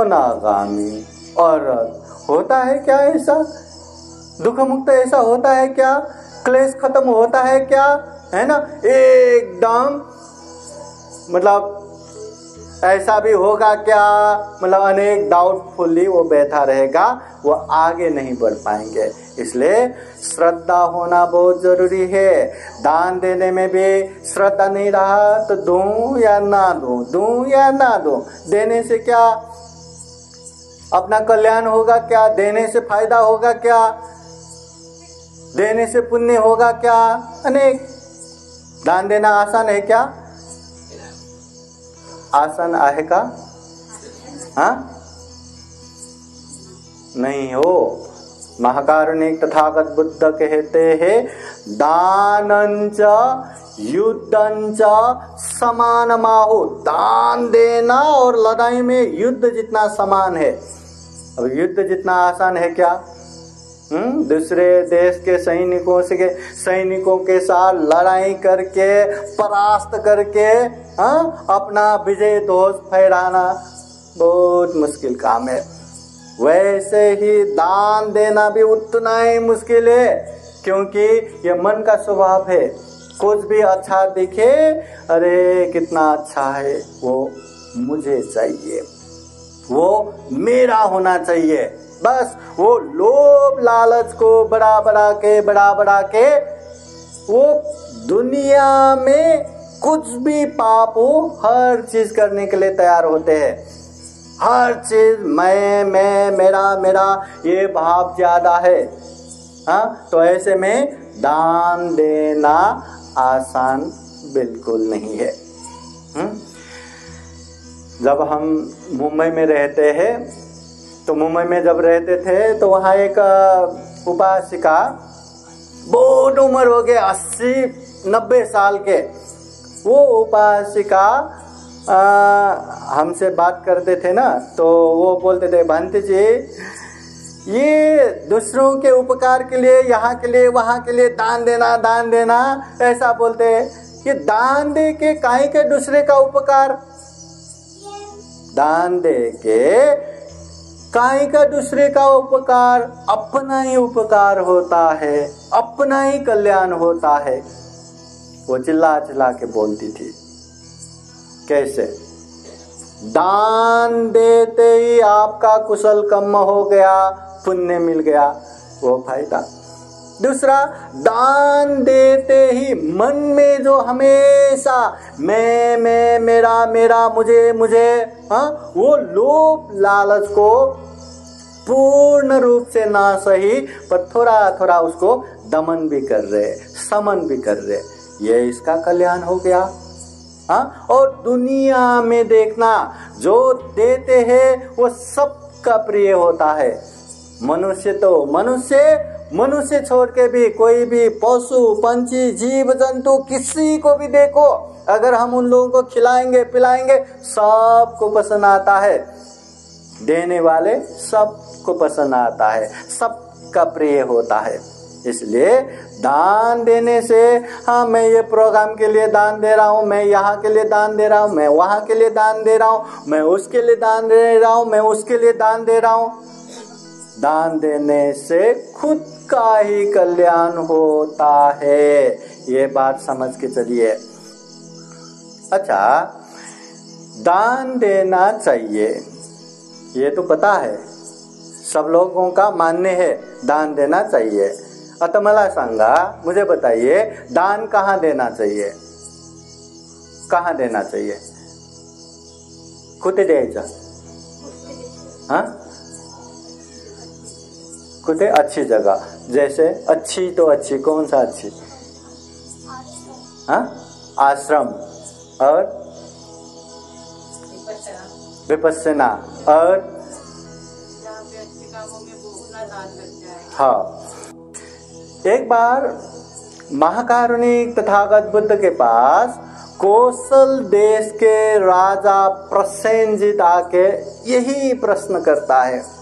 अनागामी, और होता है क्या ऐसा? दुख मुक्त ऐसा होता है क्या? क्लेश खत्म होता है क्या? है ना? एकदम मतलब ऐसा भी होगा क्या? मतलब अनेक डाउटफुली वो बैठा रहेगा, वो आगे नहीं बढ़ पाएँगे। इसलिए श्रद्धा होना बहुत ज़रूरी है। दान देने में भी श्रद्धा नहीं रहा तो दू या ना दू? दू या ना दू? देने से क्या अपना कल्याण होगा क्या? देने से फ़ायदा होगा क्या? देने से पुण्य होगा क्या? अनेक। दान देना आसान है क्या? आसन आहे का? हा? नहीं हो महाकारुणिक तथागत बुद्ध कहते हैं दान युद्ध समान माहो। दान देना और लड़ाई में युद्ध जितना समान है। अब युद्ध जितना आसान है क्या? दूसरे देश के सैनिकों से सैनिकों के साथ लड़ाई करके, परास्त करके हाँ? अपना विजय दोष फहराना बहुत मुश्किल काम है। वैसे ही दान देना भी उतना ही मुश्किल है, क्योंकि ये मन का स्वभाव है। कुछ भी अच्छा दिखे, अरे कितना अच्छा है, वो मुझे चाहिए। वो मेरा होना चाहिए। बस वो लोभ लालच को बड़ा बड़ा के बड़ा बड़ा के, वो दुनिया में कुछ भी पाप हो, हर चीज़ करने के लिए तैयार होते हैं हर चीज़, मैं मैं, मेरा मेरा, ये भाव ज़्यादा है हाँ तो ऐसे में दान देना आसान बिल्कुल नहीं है हुँ? हम्म? जब हम मुंबई में रहते हैं तो मुंबई में जब रहते थे तो वहाँ एक उपासिका, बहुत उम्र हो गए, अस्सी, नब्बे साल के। वो उपासिका हमसे बात करते थे ना तो वो बोलते थे, भंत जी, ये दूसरों के उपकार के लिए, यहाँ के लिए, वहाँ के लिए दान देना दान देना। ऐसा बोलते हैं। दान दे के काहे के दूसरे का उपकार? दान दे के काय का दूसरे का उपकार? अपना ही उपकार होता है अपना ही कल्याण होता है। वो चिल्ला चिल्ला के बोलती थी, कैसे? दान देते ही आपका कुशल कम हो गया, पुण्य मिल गया। वो फ़ायदा दूसरा, दान देते ही मन में जो हमेशा मैं मैं, मेरा मेरा, मुझे मुझे हाँ वो लोभ, लालच को पूर्ण रूप से ना सही, पर थोड़ा थोड़ा उसको दमन भी कर रहे, समन भी कर रहे। ये इसका कल्याण हो गया। हाँ और दुनिया में देखना, जो देते हैं, वो सबका प्रिय होता है। मनुष्य तो मनुष्य मनुष्य छोड़ के भी कोई भी पशु, पंछी, जीव, जंतु किसी को भी देखो, अगर हम उन लोगों को खिलाएँगे, पिलाएँगे, सबको पसंद आता है। देने वाले सबको पसंद आता है, सबका प्रिय होता है। इसलिए दान देने से हाँ मैं ये प्रोग्राम के लिए दान दे रहा हूँ, मैं यहाँ के लिए दान दे रहा हूँ, मैं वहाँ के लिए दान दे रहा हूँ, मैं उसके लिए दान दे रहा हूँ, मैं उसके लिए दान दे रहा हूँ। दान देने से खुद का ही कल्याण होता है। ये बात समझ के चलिए। अच्छा दान देना चाहिए। ये तो पता है। सब लोगों का मान्य है, दान देना चाहिए। आता मला सांगा, मुझे बताइए, दान कहाँ देना चाहिए? कहाँ देना चाहिए? कुठे द्यायचं हाँ? अच्छी जगह। जैसे अच्छी तो अच्छी, कौन सा अच्छी? हाँ? आश्रम और विपස්සना और हाँ। एक बार महाकारुणिक तथागत बुद्ध के पास कौशल देश के राजा प्रसेंजित आके यही प्रश्न करता है।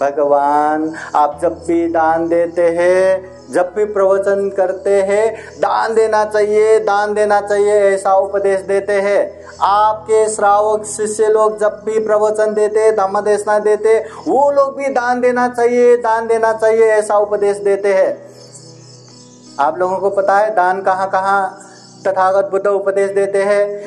भगवान, आप जब भी दान देते हैं, जब भी प्रवचन करते हैं, दान देना चाहिए, दान देना चाहिए, ऐसा उपदेश देते हैं। आपके श्रावक शिष्य लोग जब भी प्रवचन देते धम्म देशना देते, वो लोग भी दान देना चाहिए, दान देना चाहिए, ऐसा उपदेश देते हैं। आप लोगों को पता है दान कहाँ कहाँ तथागत बुद्ध उपदेश देते हैं?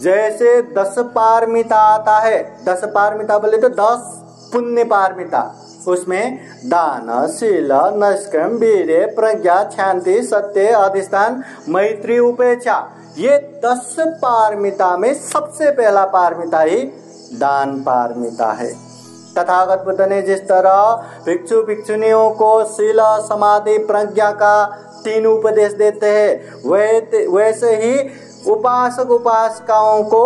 जैसे दस पारमिता आता है, दस पारमिता बोले तो दस पुण्य पारमिता उसमें दान, शील नष्कर्म वीर प्रज्ञा, शांति, सत्य, अधिष्ठान, मैत्री, उपेक्षा। ये दस पारमिता में सबसे पहला पारमिता ही दान पारमिता है। तथागत बुद्ध ने जिस तरह भिक्षु भिक्षुनियों को शील, समाधि, प्रज्ञा का तीन उपदेश देते हैं वैसे ही उपासक उपासिकाओं को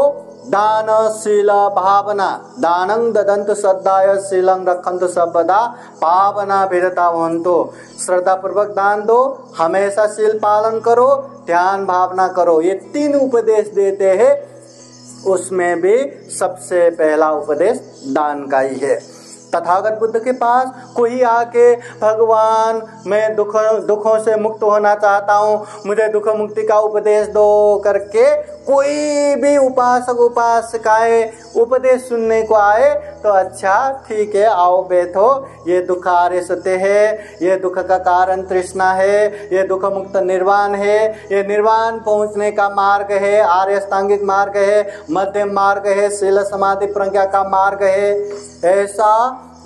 दानशील भावना दानं ददंत श्रद्धाय शीलं रखंत सर्वदा। पावना भिरता भवंतो श्रद्धा पूर्वक दान दो। हमेशा शील पालन करो। ध्यान भावना करो। ये तीन उपदेश देते हैं। उसमें भी सबसे पहला उपदेश दान का ही है। तथागत बुद्ध के पास कोई आके, भगवान, मैं दुख दुखों से मुक्त होना चाहता हूँ। मुझे दुख मुक्ति का उपदेश दो करके कोई भी उपासक उपासकाएँ उपदेश सुनने को आए तो अच्छा ठीक है, आओ बैठो। ये दुख आर्य सत्य है, ये दुख का कारण तृष्णा है, ये दुख मुक्त निर्वाण है। ये निर्वाण पहुँचने का मार्ग है, आर्य स्थांगिक मार्ग है, मध्यम मार्ग है, शील समाधि प्रज्ञा का मार्ग है। ऐसा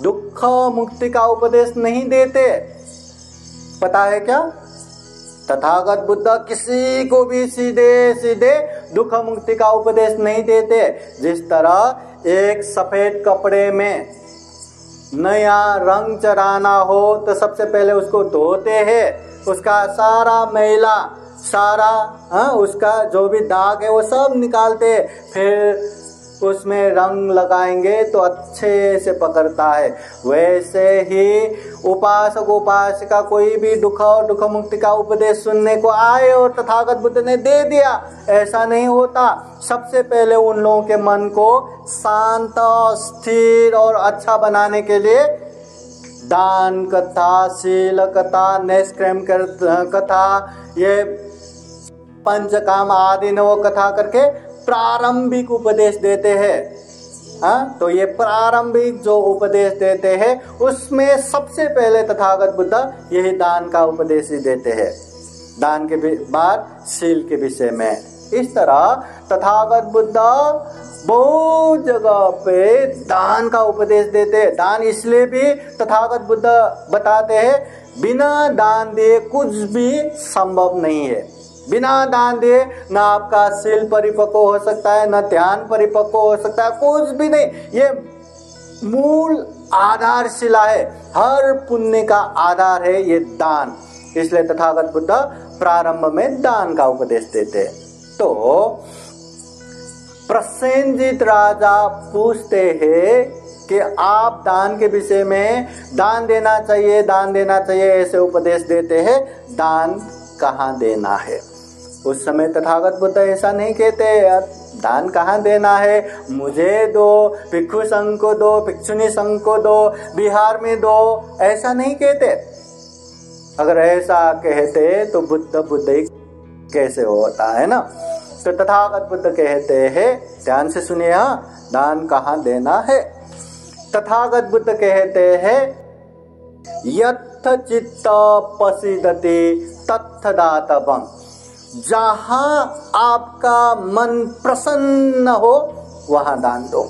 दुख मुक्ति का उपदेश नहीं देते। पता है क्या? तथागत बुद्ध किसी को भी सीधे सीधे दुख मुक्ति का उपदेश नहीं देते। जिस तरह एक सफ़ेद कपड़े में नया रंग चढ़ाना हो तो सबसे पहले उसको धोते हैं। उसका सारा मैला, सारा हाँ उसका जो भी दाग है, वो सब निकालते फिर उसमें रंग लगाएँगे तो अच्छे से पकड़ता है। वैसे ही उपासक उपासिका कोई भी दुख और दुख मुक्ति का उपदेश सुनने को आए और तथागत बुद्ध ने दे दिया, ऐसा नहीं होता। सबसे पहले उन लोगों के मन को शांत, स्थिर और अच्छा बनाने के लिए दान, कथा, शील, कथा, निष्क्रम कथा, ये पंच काम आदि नव कथा करके प्रारंभिक उपदेश देते हैं। हाँ तो ये प्रारंभिक जो उपदेश देते हैं, उसमें सबसे पहले तथागत बुद्ध यही दान का उपदेश ही देते हैं। दान के बाद शील के विषय में। इस तरह तथागत बुद्ध बहुत जगह पे दान का उपदेश देते हैं। दान इसलिए भी तथागत बुद्ध बताते हैं, बिना दान दिए कुछ भी संभव नहीं है। बिना दान दिए ना आपका शील परिपक्व हो सकता है, न ध्यान परिपक्व हो सकता है, कुछ भी नहीं। ये मूल आधारशिला है, हर पुण्य का आधार है ये दान। इसलिए तथागत बुद्ध प्रारंभ में दान का उपदेश देते तो प्रसेंजित राजा पूछते हैं कि आप दान के विषय में दान देना चाहिए, दान देना चाहिए, ऐसे उपदेश देते हैं, दान कहाँ देना है? उस समय तथागत बुद्ध ऐसा नहीं कहते दान कहाँ देना है? मुझे दो, भिक्षु संघ को दो, भिक्षुनी संघ को दो, बिहार में दो। ऐसा नहीं कहते। अगर ऐसा कहते तो बुद्ध बुद्ध कैसे होता, है ना? तो तथागत बुद्ध कहते हैं, ध्यान से सुनिए हाँ दान कहाँ देना है? तथागत बुद्ध कहते हैं, यथ चित्त पसिदति तथ दातवं जहाँ आपका मन प्रसन्न हो वहाँ दान दो।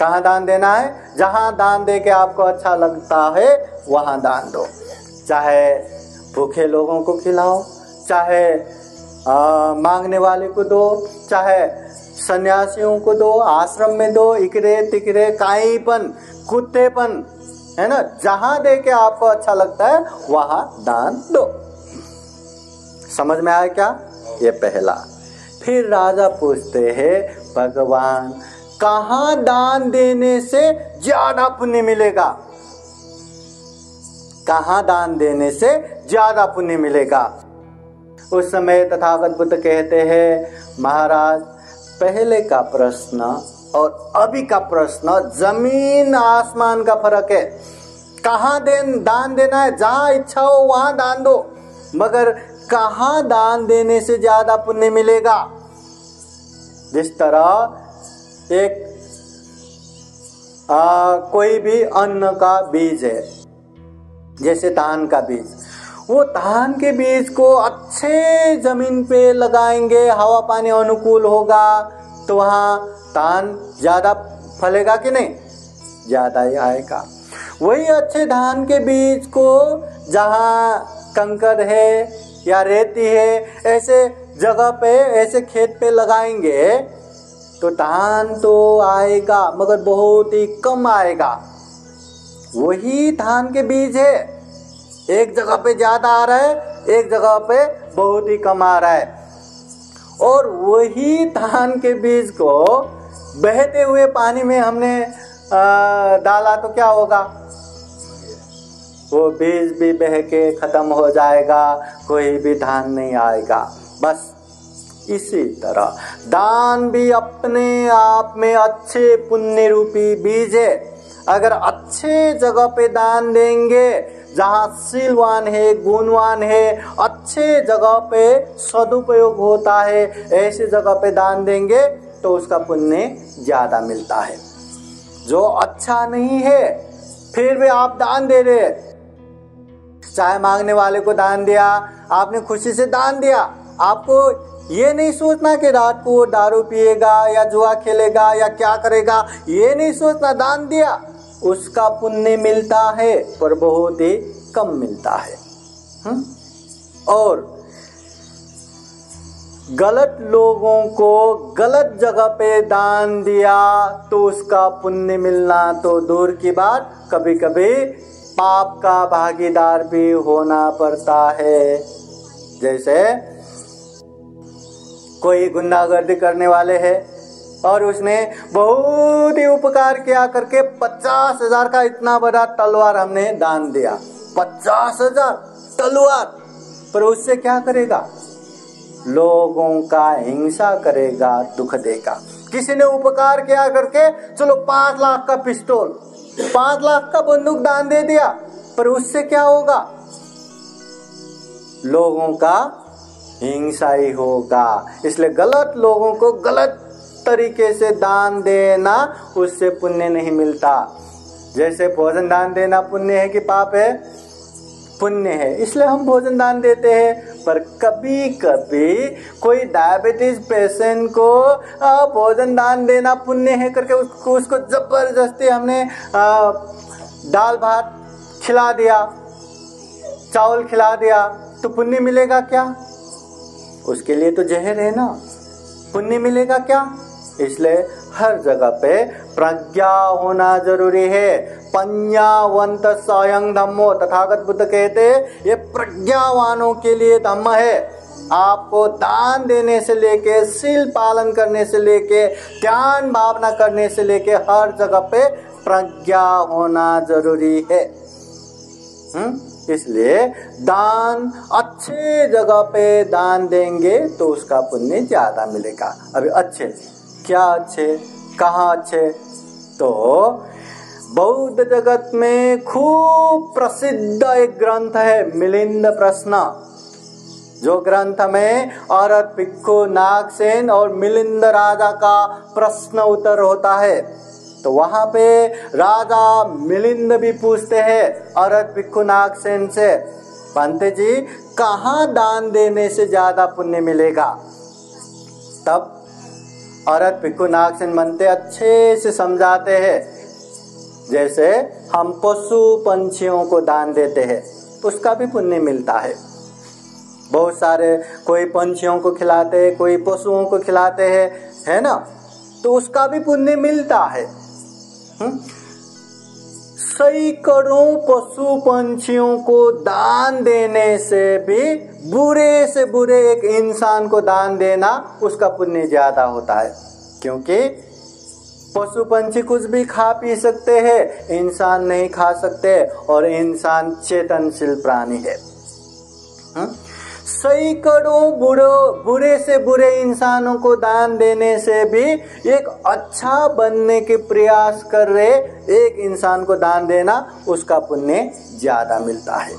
कहा दान देना है? जहाँ दान दे के आपको अच्छा लगता है वहाँ दान दो। चाहे भूखे लोगों को खिलाओ चाहे आ, मांगने वाले को दो चाहे सन्यासियों को दो आश्रम में दो इकरे तिकरे काईपन कुत्तेपन है ना? जहाँ दे के आपको अच्छा लगता है वहाँ दान दो। समझ में आया क्या? ये पहला। फिर राजा पूछते हैं, भगवान, कहा दान देने से ज़्यादा पुण्य मिलेगा? कहा दान देने से ज़्यादा पुण्य मिलेगा? उस समय तथागत बुद्ध कहते हैं, महाराज, पहले का प्रश्न और अभी का प्रश्न ज़मीन आसमान का फ़र्क है। कहा देन, दान देना है? जहाँ इच्छा हो, वहाँ दान दो। मगर कहा दान देने से ज़्यादा पुण्य मिलेगा? जिस तरह एक आ, कोई भी अन्न का बीज है जैसे धान का बीज वो धान के बीज को अच्छे ज़मीन पे लगाएँगे हवा पानी अनुकूल होगा तो वहाँ धान ज़्यादा फलेगा कि नहीं? ज़्यादा ही आएगा। वही अच्छे धान के बीज को जहाँ कंकर है या रेती है? ऐसे जगह पे ऐसे खेत पे लगाएँगे तो धान तो आएगा मगर बहुत ही कम आएगा। वही धान के बीज है। एक जगह पे ज़्यादा आ रहा है एक जगह पे बहुत ही कम आ रहा है। और वही धान के बीज को बहते हुए पानी में हमने आ, डाला तो क्या होगा? वो बीज भी बह के खत्म हो जाएगा, कोई भी धान नहीं आएगा। बस इसी तरह। दान भी अपने आप में अच्छे पुण्य रूपी बीज है। अगर अच्छे जगह पे दान देंगे, जहाँ सीलवान है, गुणवान है, अच्छे जगह पे सदुपयोग होता है, ऐसे जगह पे दान देंगे तो उसका पुण्य ज़्यादा मिलता है। जो अच्छा नहीं है, फिर भी आप दान दे रहे चाहे मांगने वाले को दान दिया, आपने खुशी से दान दिया। आपको ये नहीं सोचना कि रात को दारू पिएगा या जुआ खेलेगा या क्या करेगा, ये नहीं सोचना, दान दिया। उसका पुण्य मिलता है पर बहुत ही कम मिलता है। हुँ? और गलत लोगों को गलत जगह पे दान दिया तो उसका पुण्य मिलना तो दूर की बात कभी कभी पाप का भागीदार भी होना पड़ता है। जैसे, कोई गुंडागर्दी करने वाले है और उसने बहुत ही उपकार किया करके पचास हज़ार का इतना बड़ा तलवार हमने दान दिया। पचास हज़ार तलवार। पर उससे क्या करेगा? लोगों का हिंसा करेगा, दुख देगा। किसी ने उपकार किया करके, चलो पाँच लाख का पिस्तौल। पाँच लाख का बंदूक दान दे दिया, पर उससे क्या होगा? लोगों का हिंसा ही होगा। इसलिए गलत लोगों को गलत तरीके से दान देना, उससे पुण्य नहीं मिलता। जैसे भोजन दान देना पुण्य है कि पाप है? पुण्य है, इसलिए हम भोजन दान देते हैं। पर कभी कभी कोई डायबिटीज़ पेशेंट को भोजन दान देना पुण्य है करके उसको उसको ज़बरदस्ती हमने दाल भात खिला दिया, चावल खिला दिया तो पुण्य मिलेगा क्या? उसके लिए तो जहर है ना। पुण्य मिलेगा क्या? इसलिए हर जगह पे प्रज्ञा होना ज़रूरी है। पंजावंत स्वयं धम्मो तथागत बुद्ध कहते, ये प्रज्ञावानों के लिए धम्म है। आपको दान देने से लेके सील पालन करने से लेके, ध्यान भावना करने से लेके, हर जगह पे प्रज्ञा होना ज़रूरी है। हुँ? इसलिए दान, अच्छे जगह पे दान देंगे तो उसका पुण्य ज़्यादा मिलेगा। अभी अच्छे, क्या अच्छे, कहा अच्छे? तो बौद्ध जगत में खूब प्रसिद्ध एक ग्रंथ है, मिलिंद प्रश्न। जो ग्रंथ में औरत पिक्खु नागसेन और मिलिंद राजा का प्रश्न उत्तर होता है। तो वहाँ पे राजा मिलिंद भी पूछते हैं औरत पिक्खु नागसेन से पंत जी, कहा दान देने से ज़्यादा पुण्य मिलेगा? तब औरत नाग नागसेन मनते अच्छे से समझाते हैं। जैसे हम पशु पंछियों को दान देते हैं, उसका भी पुण्य मिलता है। बहुत सारे कोई पंछियों को खिलाते हैं, कोई पशुओं को खिलाते हैं, है ना? तो उसका भी पुण्य मिलता है। सैकड़ों पशु पंछियों को दान देने से भी बुरे से बुरे एक इंसान को दान देना उसका पुण्य ज़्यादा होता है। क्योंकि पशु पंछी कुछ भी खा पी सकते हैं, इंसान नहीं खा सकते और इंसान चेतनशील प्राणी है। सैकड़ों बुरो, बुरे से बुरे इंसानों को दान देने से भी एक अच्छा बनने के प्रयास कर रहे एक इंसान को दान देना, उसका पुण्य ज़्यादा मिलता है।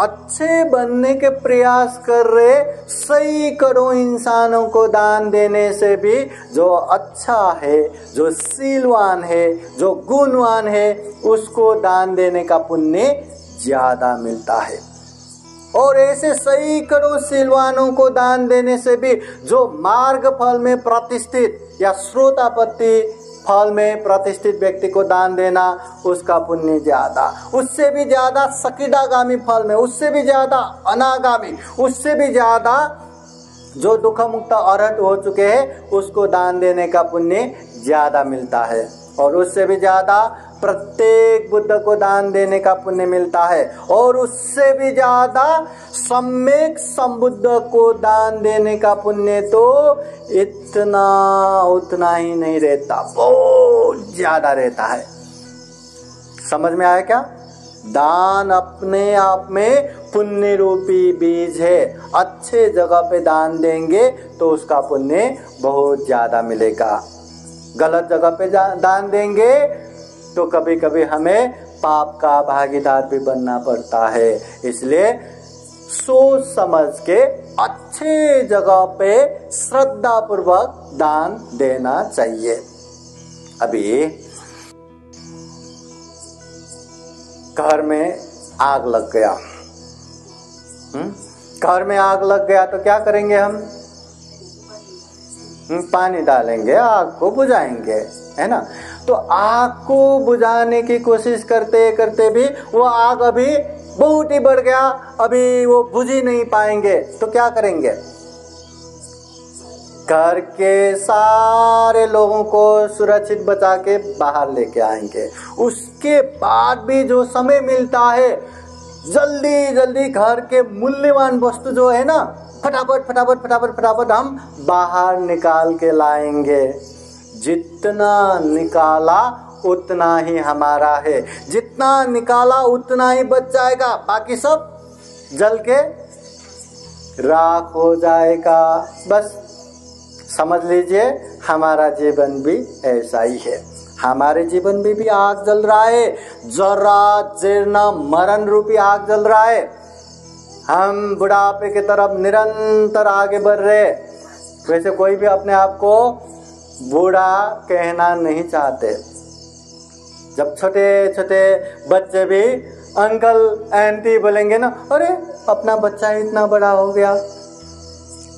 अच्छे बनने के प्रयास कर रहे सही करो इंसानों को दान देने से भी जो अच्छा है, जो सीलवान है, जो गुणवान है, उसको दान देने का पुण्य ज़्यादा मिलता है। और ऐसे सही करो सिलवानों को दान देने से भी जो मार्ग फल में प्रतिष्ठित या श्रोतापत्ति फल में प्रतिष्ठित व्यक्ति को दान देना उसका पुण्य ज़्यादा। उससे भी ज़्यादा सकीडागामी फल में, उससे भी ज़्यादा अनागामी, उससे भी ज़्यादा जो दुख मुक्त अर्हत हो चुके हैं, उसको दान देने का पुण्य ज़्यादा मिलता है। और उससे भी ज़्यादा प्रत्येक बुद्ध को दान देने का पुण्य मिलता है और उससे भी ज़्यादा सम्यक संबुद्ध को दान देने का पुण्य तो इतना उतना ही नहीं रहता, बहुत ज़्यादा रहता है। समझ में आया क्या? दान अपने आप में पुण्य रूपी बीज है। अच्छे जगह पे दान देंगे तो उसका पुण्य बहुत ज़्यादा मिलेगा। गलत जगह पे दान देंगे तो कभी कभी हमें पाप का भागीदार भी बनना पड़ता है। इसलिए सोच समझ के अच्छे जगह पे श्रद्धा पूर्वक दान देना चाहिए। अभी घर में आग लग गया। हम्म? घर में आग लग गया तो क्या करेंगे हम? हम्म, पानी डालेंगे आग को बुझाएँगे है ना? तो आग को बुझाने की कोशिश करते करते भी वो आग अभी बहुत ही बढ़ गया, अभी वो बुझ ही नहीं पाएँगे। तो क्या करेंगे? घर के सारे लोगों को सुरक्षित बचा के बाहर लेके आएँगे। उसके बाद भी जो समय मिलता है, जल्दी जल्दी घर के मूल्यवान वस्तु जो है ना, फटाफट फटाफट फटाफट फटाफट हम बाहर निकाल के लाएँगे। जितना निकाला, उतना ही हमारा है। जितना निकाला, उतना ही बच जाएगा। बाकी सब जल के राख हो जाएगा। बस समझ लीजिए, हमारा जीवन भी ऐसा ही है। हमारे जीवन में भी आग जल रहा है। जरा जीर्ण मरण रूपी आग जल रहा है। हम बुढ़ापे की तरफ़ निरंतर आगे बढ़ रहे वैसे कोई भी अपने आप को बूढ़ा कहना नहीं चाहते। जब छोटे छोटे बच्चे भी अंकल एंटी बोलेंगे ना, अरे, अपना बच्चा इतना बड़ा हो गया।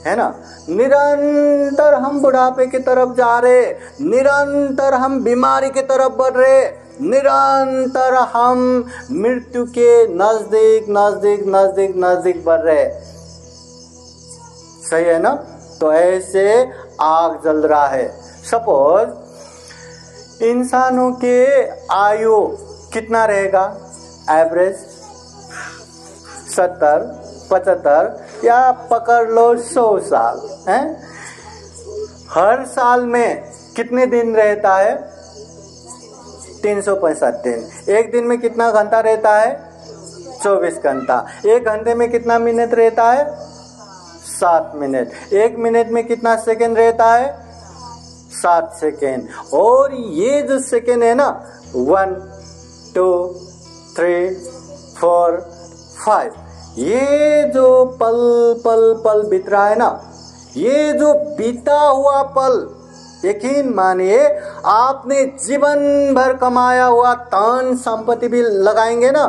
है ना? निरंतर हम बुढ़ापे की तरफ़ जा रहे, निरंतर हम बीमारी की तरफ़ बढ़ रहे, निरंतर हम मृत्यु के नज़दीक नज़दीक नज़दीक नज़दीक बढ़ रहे। सही है ना? तो ऐसे आग जल रहा है। सपोज़ इंसानों के आयु कितना रहेगा? एवरेज सत्तर, पचहत्तर, या पकड़ लो सौ साल, है? हर साल में कितने दिन रहता है? तीन सौ पैंसठ दिन। एक दिन में कितना घंटा रहता है? चौबीस घंटा। एक घंटे में कितना मिनट रहता है? सात मिनट। एक मिनट में कितना सेकेंड रहता है? सात सेकेंड। और ये जो सेकेंड है ना, one, two, three, four, five. ये जो पल पल पल बीत रहा है ना, ये जो बीता हुआ पल, यकीन मानिए, आपने जीवन भर कमाया हुआ तान संपत्ति भी लगाएँगे ना,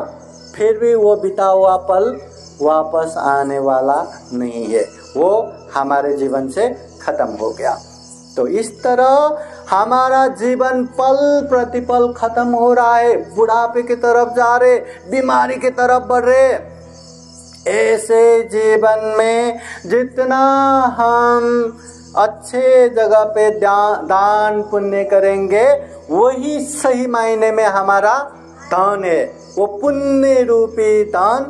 फिर भी वो बीता हुआ पल वापस आने वाला नहीं है। वो हमारे जीवन से खत्म हो गया। तो इस तरह हमारा जीवन पल प्रतिपल खत्म हो रहा है। बुढ़ापे की तरफ़ जा रहे, बीमारी की तरफ़ बढ़ रहे। ऐसे जीवन में जितना हम अच्छे जगह पे दान पुण्य करेंगे, वही सही मायने में हमारा दान है। वो पुण्य रूपी दान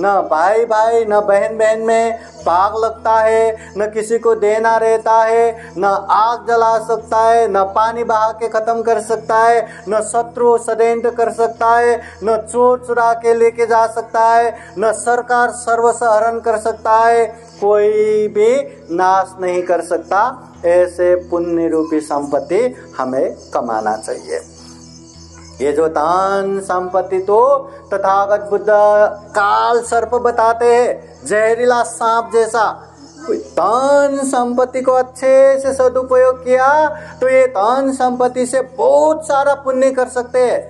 न भाई भाई, न बहन बहन में पाग लगता है, न किसी को देना रहता है, न आग जला सकता है, न पानी बहा के खत्म कर सकता है, न शत्रु षड्यंत्र कर सकता है, न चोर चुरा के लेके जा सकता है, न सरकार सर्वसहरण कर सकता है, कोई भी नाश नहीं कर सकता। ऐसे पुण्य रूपी संपत्ति हमें कमाना चाहिए। ये जो दान संपत्ति तो तथागत बुद्ध काल सर्प बताते हैं, जहरीला सांप जैसा। दान संपत्ति को अच्छे से सदुपयोग किया तो ये दान संपत्ति से बहुत सारा पुण्य कर सकते हैं।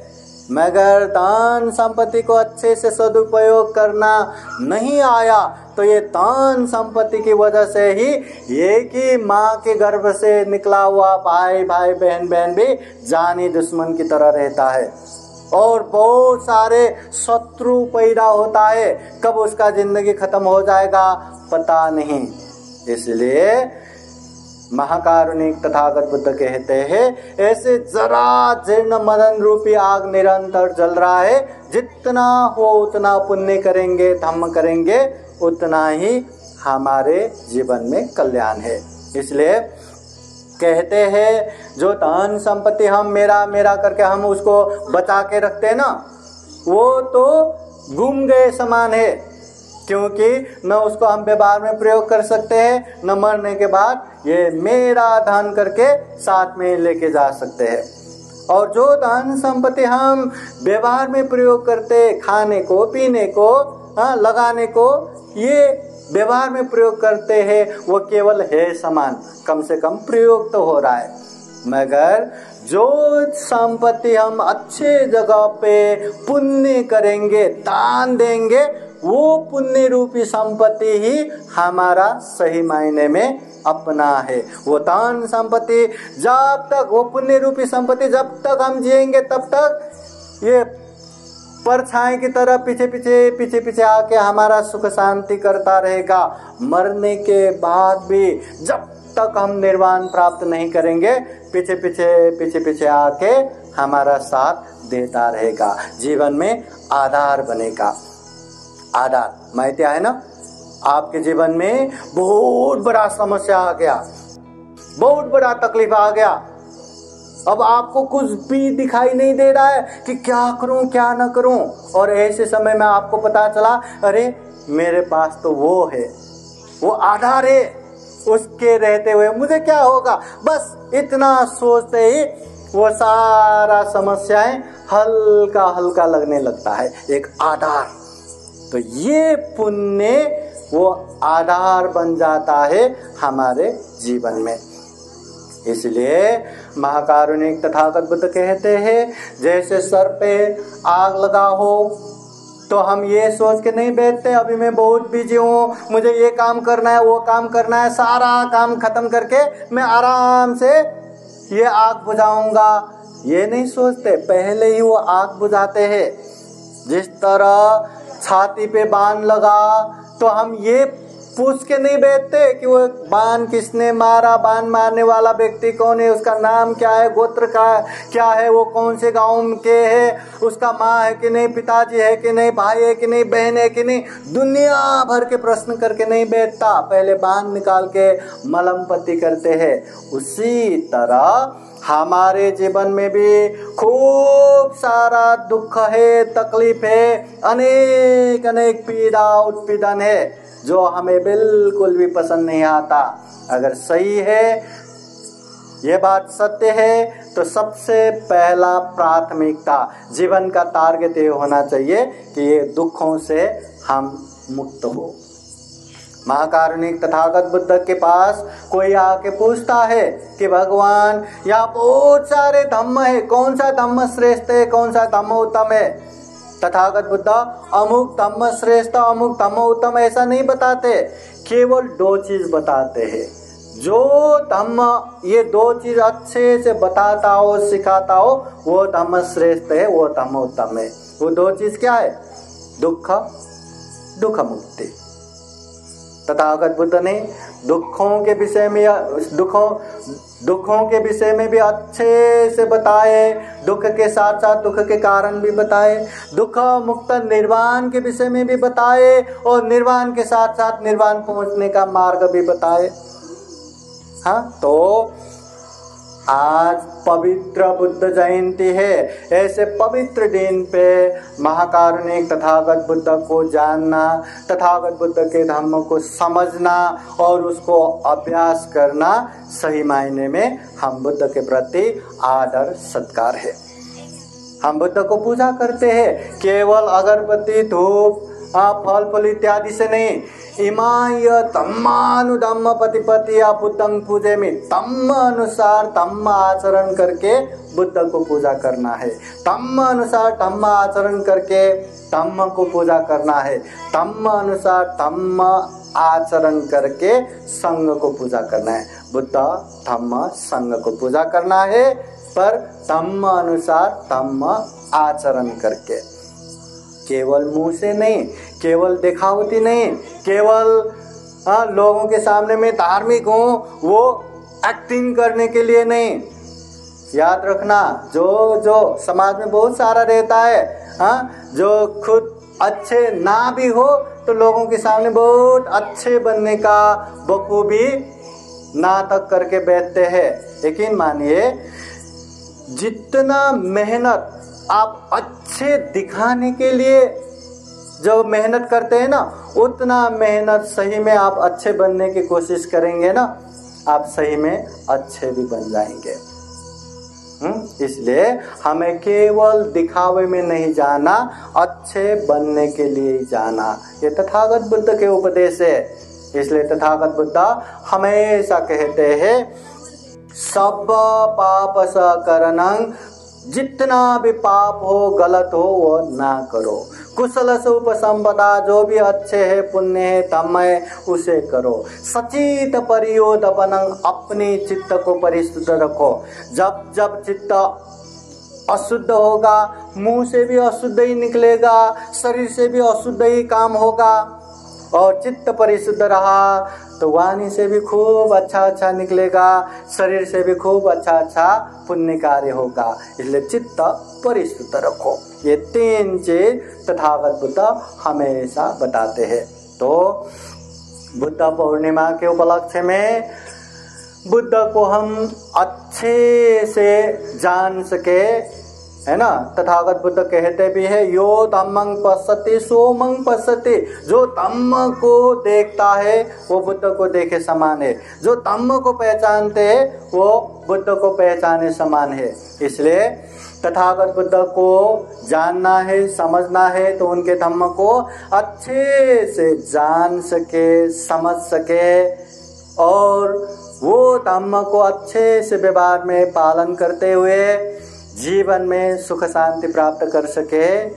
मगर दान संपत्ति को अच्छे से सदुपयोग करना नहीं आया तो ये दान संपत्ति की वजह से ही एक ही माँ के गर्भ से निकला हुआ भाई भाई, बहन बहन भी जानी दुश्मन की तरह रहता है। और बहुत सारे शत्रु पैदा होता है। कब उसका ज़िंदगी खत्म हो जाएगा, पता नहीं। इसलिए महाकारुणिक तथागत बुद्ध कहते हैं, ऐसे जरा जीर्ण मदन रूपी आग निरंतर जल रहा है। जितना हो उतना पुण्य करेंगे, धम्म करेंगे। उतना ही हमारे जीवन में कल्याण है। इसलिए कहते हैं, जो धन संपत्ति हम मेरा मेरा करके हम उसको बचा के रखते हैं ना, वो तो गुम गए समान है। क्योंकि न उसको हम व्यवहार में प्रयोग कर सकते हैं, न मरने के बाद ये मेरा धन करके साथ में लेके जा सकते हैं। और जो धन संपत्ति हम व्यवहार में प्रयोग करते खाने को, पीने को हाँ लगाने को ये व्यवहार में प्रयोग करते हैं। वो केवल है समान, कम से कम प्रयोग तो हो रहा है। मगर जो संपत्ति हम अच्छे जगह पे पुण्य करेंगे, दान देंगे, वो पुण्य रूपी संपत्ति ही हमारा सही मायने में अपना है। वो दान संपत्ति, जब तक वो पुण्य रूपी संपत्ति जब तक हम जिएँगे, तब तक ये परछाई की तरह पीछे पीछे पीछे पीछे आके हमारा सुख शांति करता रहेगा। मरने के बाद भी जब तक हम निर्वाण प्राप्त नहीं करेंगे, पीछे पीछे पीछे पीछे आके हमारा साथ देता रहेगा। जीवन में आधार बनेगा। आधार, माहिती है ना? आपके जीवन में बहुत बड़ा समस्या आ गया। बहुत बड़ा तकलीफ़ आ गया। अब आपको कुछ भी दिखाई नहीं दे रहा है कि क्या करूँ, क्या ना करूँ। और ऐसे समय में आपको पता चला, अरे, मेरे पास तो वो है। वो आधार है। उसके रहते हुए मुझे क्या होगा? बस इतना सोचते ही वो सारा समस्याएँ हल्का हल्का लगने लगता है। एक आधार। तो ये पुण्य वो आधार बन जाता है हमारे जीवन में। इसलिए महाकारुणिक तथागत बुद्ध कहते हैं, जैसे सर पे आग लगा हो तो हम ये सोच के नहीं बैठते, अभी मैं बहुत बिज़ी हूँ, मुझे ये काम करना है, वो काम करना है, सारा काम खत्म करके मैं आराम से ये आग बुझाऊँगा। ये नहीं सोचते, पहले ही वो आग बुझाते हैं। जिस तरह छाती पे बाँध लगा तो हम ये पूछ के नहीं बैठते कि वो बाण किसने मारा बाण मारने वाला व्यक्ति कौन है, उसका नाम क्या है, गोत्र का क्या है, वो कौन से गाँव के है, उसका माँ है कि नहीं, पिताजी है कि नहीं, भाई है कि नहीं, बहन है कि नहीं, दुनिया भर के प्रश्न करके नहीं बैठता। पहले बाण निकाल के मलम पत्ती करते हैं। उसी तरह हमारे जीवन में भी खूब सारा दुख है, तकलीफ़ है अनेक अनेक पीड़ा, उत्पीड़न है। जो हमें बिल्कुल भी पसंद नहीं आता। अगर सही है, ये बात सत्य है तो सबसे पहला प्राथमिकता, जीवन का टारगेट ये होना चाहिए कि ये दुखों से हम मुक्त हो। महाकारुणिक तथागत बुद्ध के पास कोई आके पूछता है कि भगवान, यहाँ बहुत सारे धम्म है, कौन सा धम्म श्रेष्ठ है, कौन सा धम्म उत्तम है? तथागत बुद्ध अमुक धम्म श्रेष्ठ, अमुक धम्म उत्तम, ऐसा नहीं बताते, केवल दो चीज़ बताते हैं। जो धम्म ये दो चीज़ अच्छे से बताता हो, सिखाता हो, वो धम्म श्रेष्ठ है, वो धम्म उत्तम है। वो दो चीज़ क्या है? दुख दुख मुक्ति तथागत बुद्ध ने दुखों के विषय में दुखों दुखों के विषय में भी अच्छे से बताए, दुख के साथ साथ दुख के कारण भी बताए, दुख मुक्त निर्वाण के विषय में भी बताए, और निर्वाण के साथ साथ निर्वाण पहुँचने का मार्ग भी बताए। हाँ तो आज पवित्र बुद्ध जयंती है। ऐसे पवित्र दिन पे महाकारुणिक तथागत बुद्ध को जानना, तथागत बुद्ध के धर्म को समझना और उसको अभ्यास करना सही मायने में हम बुद्ध के प्रति आदर, सत्कार है। हम बुद्ध को पूजा करते हैं। केवल अगरबत्ती, धूप फल फल इत्यादि से नहीं। इमाय तम्मानुधम्म पतिपति या बुद्धं पूजे में तम अनुसार तम आचरण करके बुद्ध को पूजा करना है। तम अनुसार तम आचरण करके तम को पूजा करना है। तम अनुसार तम आचरण करके संघ को पूजा करना है। बुद्ध धम्म संघ को पूजा करना है, पर तम अनुसार तम आचरण करके। केवल मुँह से नहीं केवल दिखावती नहीं केवल आ, लोगों के सामने में धार्मिक हूँ वो एक्टिंग करने के लिए नहीं। याद रखना जो जो समाज में बहुत सारा रहता है हाँ जो खुद अच्छे ना भी हो तो लोगों के सामने बहुत अच्छे बनने का बखूबी नाटक करके बैठते हैं। लेकिन मानिए जितना मेहनत आप अच्छे दिखाने के लिए जो मेहनत करते हैं ना, उतना मेहनत सही में आप अच्छे बनने की कोशिश करेंगे ना, आप सही में अच्छे भी बन जाएँगे हम्म? इसलिए हमें केवल दिखावे में नहीं जाना, अच्छे बनने के लिए ही जाना ये तथागत बुद्ध के उपदेश है इसलिए तथागत बुद्ध हमेशा कहते हैं, सब पाप सकरण जितना भी पाप हो, गलत हो, वो ना करो। कुशल से उपसंपदा जो भी अच्छे है, पुण्य है तमय उसे करो। सचित परियोदपन, अपने चित्त को परिशुद्ध रखो। जब जब चित्त अशुद्ध होगा, मुँह से भी अशुद्ध ही निकलेगा, शरीर से भी अशुद्ध ही काम होगा। और चित्त परिशुद्ध रहा तो वाणी से भी खूब अच्छा अच्छा निकलेगा, शरीर से भी खूब अच्छा अच्छा पुण्य कार्य होगा। इसलिए चित्त परिशुद्ध रखो। ये तीन चीज़ तथागत बुद्ध हमेशा बताते हैं। तो बुद्ध पूर्णिमा के उपलक्ष्य में बुद्ध को हम अच्छे से जान सके है ना? तथागत बुद्ध कहते भी है, यो तमंग पश्यति सोमंग पश्यति। जो तम को देखता है, वो बुद्ध को देखे समान है। जो तम को पहचानते हैं, वो बुद्ध को पहचाने समान है। इसलिए तथागत बुद्ध को जानना है, समझना है तो उनके धम्म को अच्छे से जान सके, समझ सके, और वो धम्म को अच्छे से व्यवहार में पालन करते हुए जीवन में सुख शांति प्राप्त कर सके।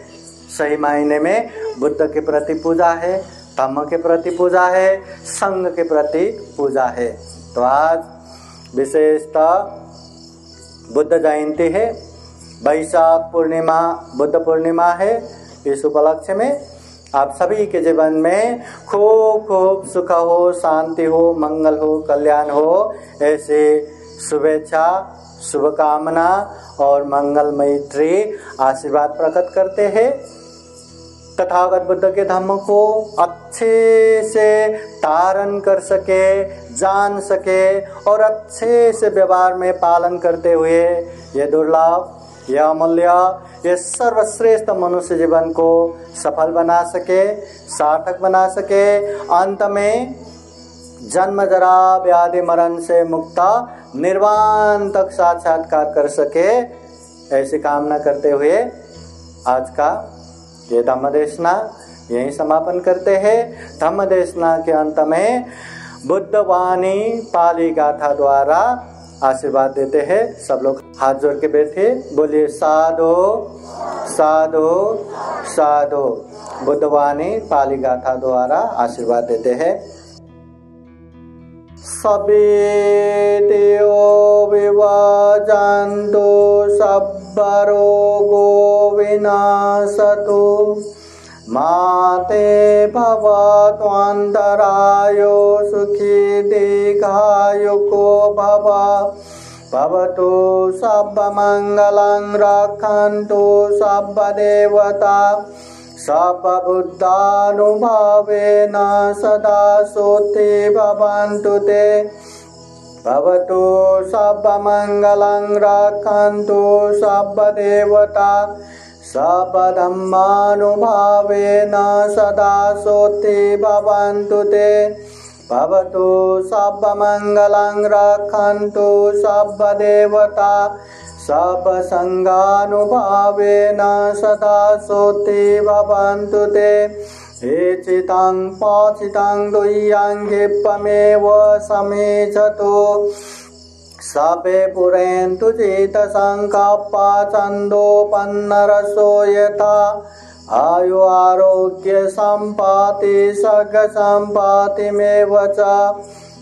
सही मायने में बुद्ध के प्रति पूजा है, धम्म के प्रति पूजा है, संघ के प्रति पूजा है। तो आज विशेषतः बुद्ध जयंती है, वैशाख पूर्णिमा, बुद्ध पूर्णिमा है। इस उपलक्ष्य में आप सभी के जीवन में खूब खूब सुख हो, शांति हो, मंगल हो, कल्याण हो, ऐसे शुभेच्छा शुभकामना और मंगल मैत्री आशीर्वाद प्रकट करते हैं। तथागत बुद्ध के धर्म को अच्छे से तारण कर सके, जान सके और अच्छे से व्यवहार में पालन करते हुए ये दुर्लभ यह अमूल्य, ये सर्वश्रेष्ठ मनुष्य जीवन को सफल बना सके, सार्थक बना सके। अंत में जन्म जरा व्याधि मरण से मुक्ता निर्वाण तक साक्षात्कार कर सके, ऐसी कामना करते हुए आज का ये धम्म देशना यही समापन करते हैं। धम्म देशना के अंत में बुद्ध वाणी पाली गाथा द्वारा आशीर्वाद देते हैं। सब लोग हाथ जोड़ के बैठे, बोलिए, साधो साधो साधो। बुद्धवाणी पाली गाथा द्वारा आशीर्वाद देते हैं। सवेदेव विवाजान्तो सब्बरोगो विनाशतु माते भवत्वन्तरायो सुखी दीर्घायुको भव। भवतु सब्बमङ्गलं रक्षन्तु सब्बदेवता। सपबुद्धानुभावेन सदा सोते भवन्तु ते। भवतु सब्बमङ्गलं रक्षन्तु सब्बदेवता सपधम्मानुभावेन सदा सोते भवन्तु ते। भवतु सब्बमङ्गलं रक्षन्तु सब्बदेवता सपसङ्गानुभावेन सदा सुभवन्तु ते। एतां पाचितां दु्याङ्गिपमेव समेचतु। सपे पुरेन्तु चेत् छन्दोपन्नरसो यथा। आयु आरोग्यसम्पाति सखसम्पातिमेव च।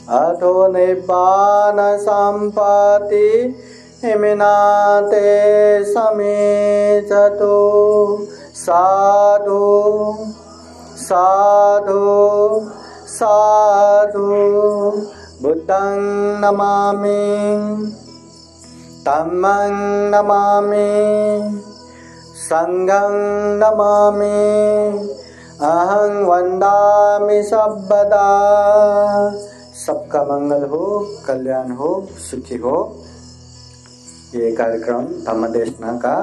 अथो निर्पाणसम्पत्ति हिमिनाते समेचतु साधु साधु साधु। बुद्धं नमामि, धम्मं नमामि, संघं नमामि। अहं वंदामि सबदा सबका मंगल हो, कल्याण हो, सुखी हो। ये कार्यक्रम धम्मदेशना का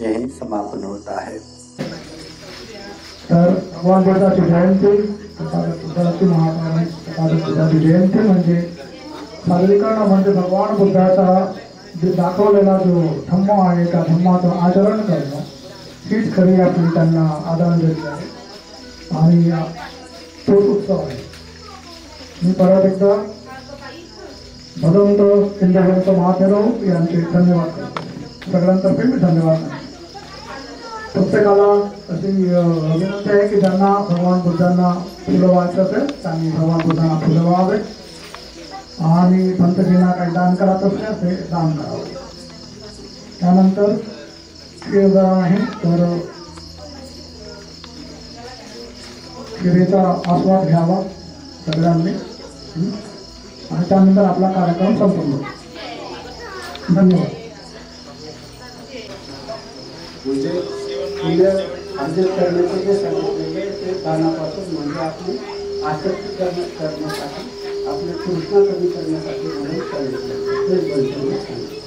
यही समापन होता है। भगवान बुद्धाची जयंती बुद्धाची जयंती म्हणजे म्हणजे भगवान बुद्धाचा जे दाखवलेला जो धम्म आहे त्या धम्माचं आचरण करणं हीच खरी आपली त्यांना आदरांजली आहे आणि तोच उत्सव आहे मी परत एकदा भगवंत इंद्रवंत महादेव यांचे धन्यवाद सगळ्यांतर्फे मी धन्यवाद प्रत्येकाला अशी विनंती आहे की ज्यांना भगवान बुद्धांना फुलं व्हायचं असेल त्यांनी भगवान बुद्धांना फुलं व्हावे आणि पंतजींना काही दान करायचं असेल ते दान करावे त्यानंतर खीर जरा तर खिरीचा आस्वाद घ्यावा सगळ्यांनी आणि त्यानंतर आपला कार्यक्रम संपन्न धन्यवाद. म्हणजे पुण्य अर्जित करण्याचे जे सांगितलेले ते कानापासून म्हणजे आपली आसक्ती कमी करण्यासाठी आपली कृष्णा कमी करण्यासाठी म्हणून सांगितलं ते पंचमी सांगितलं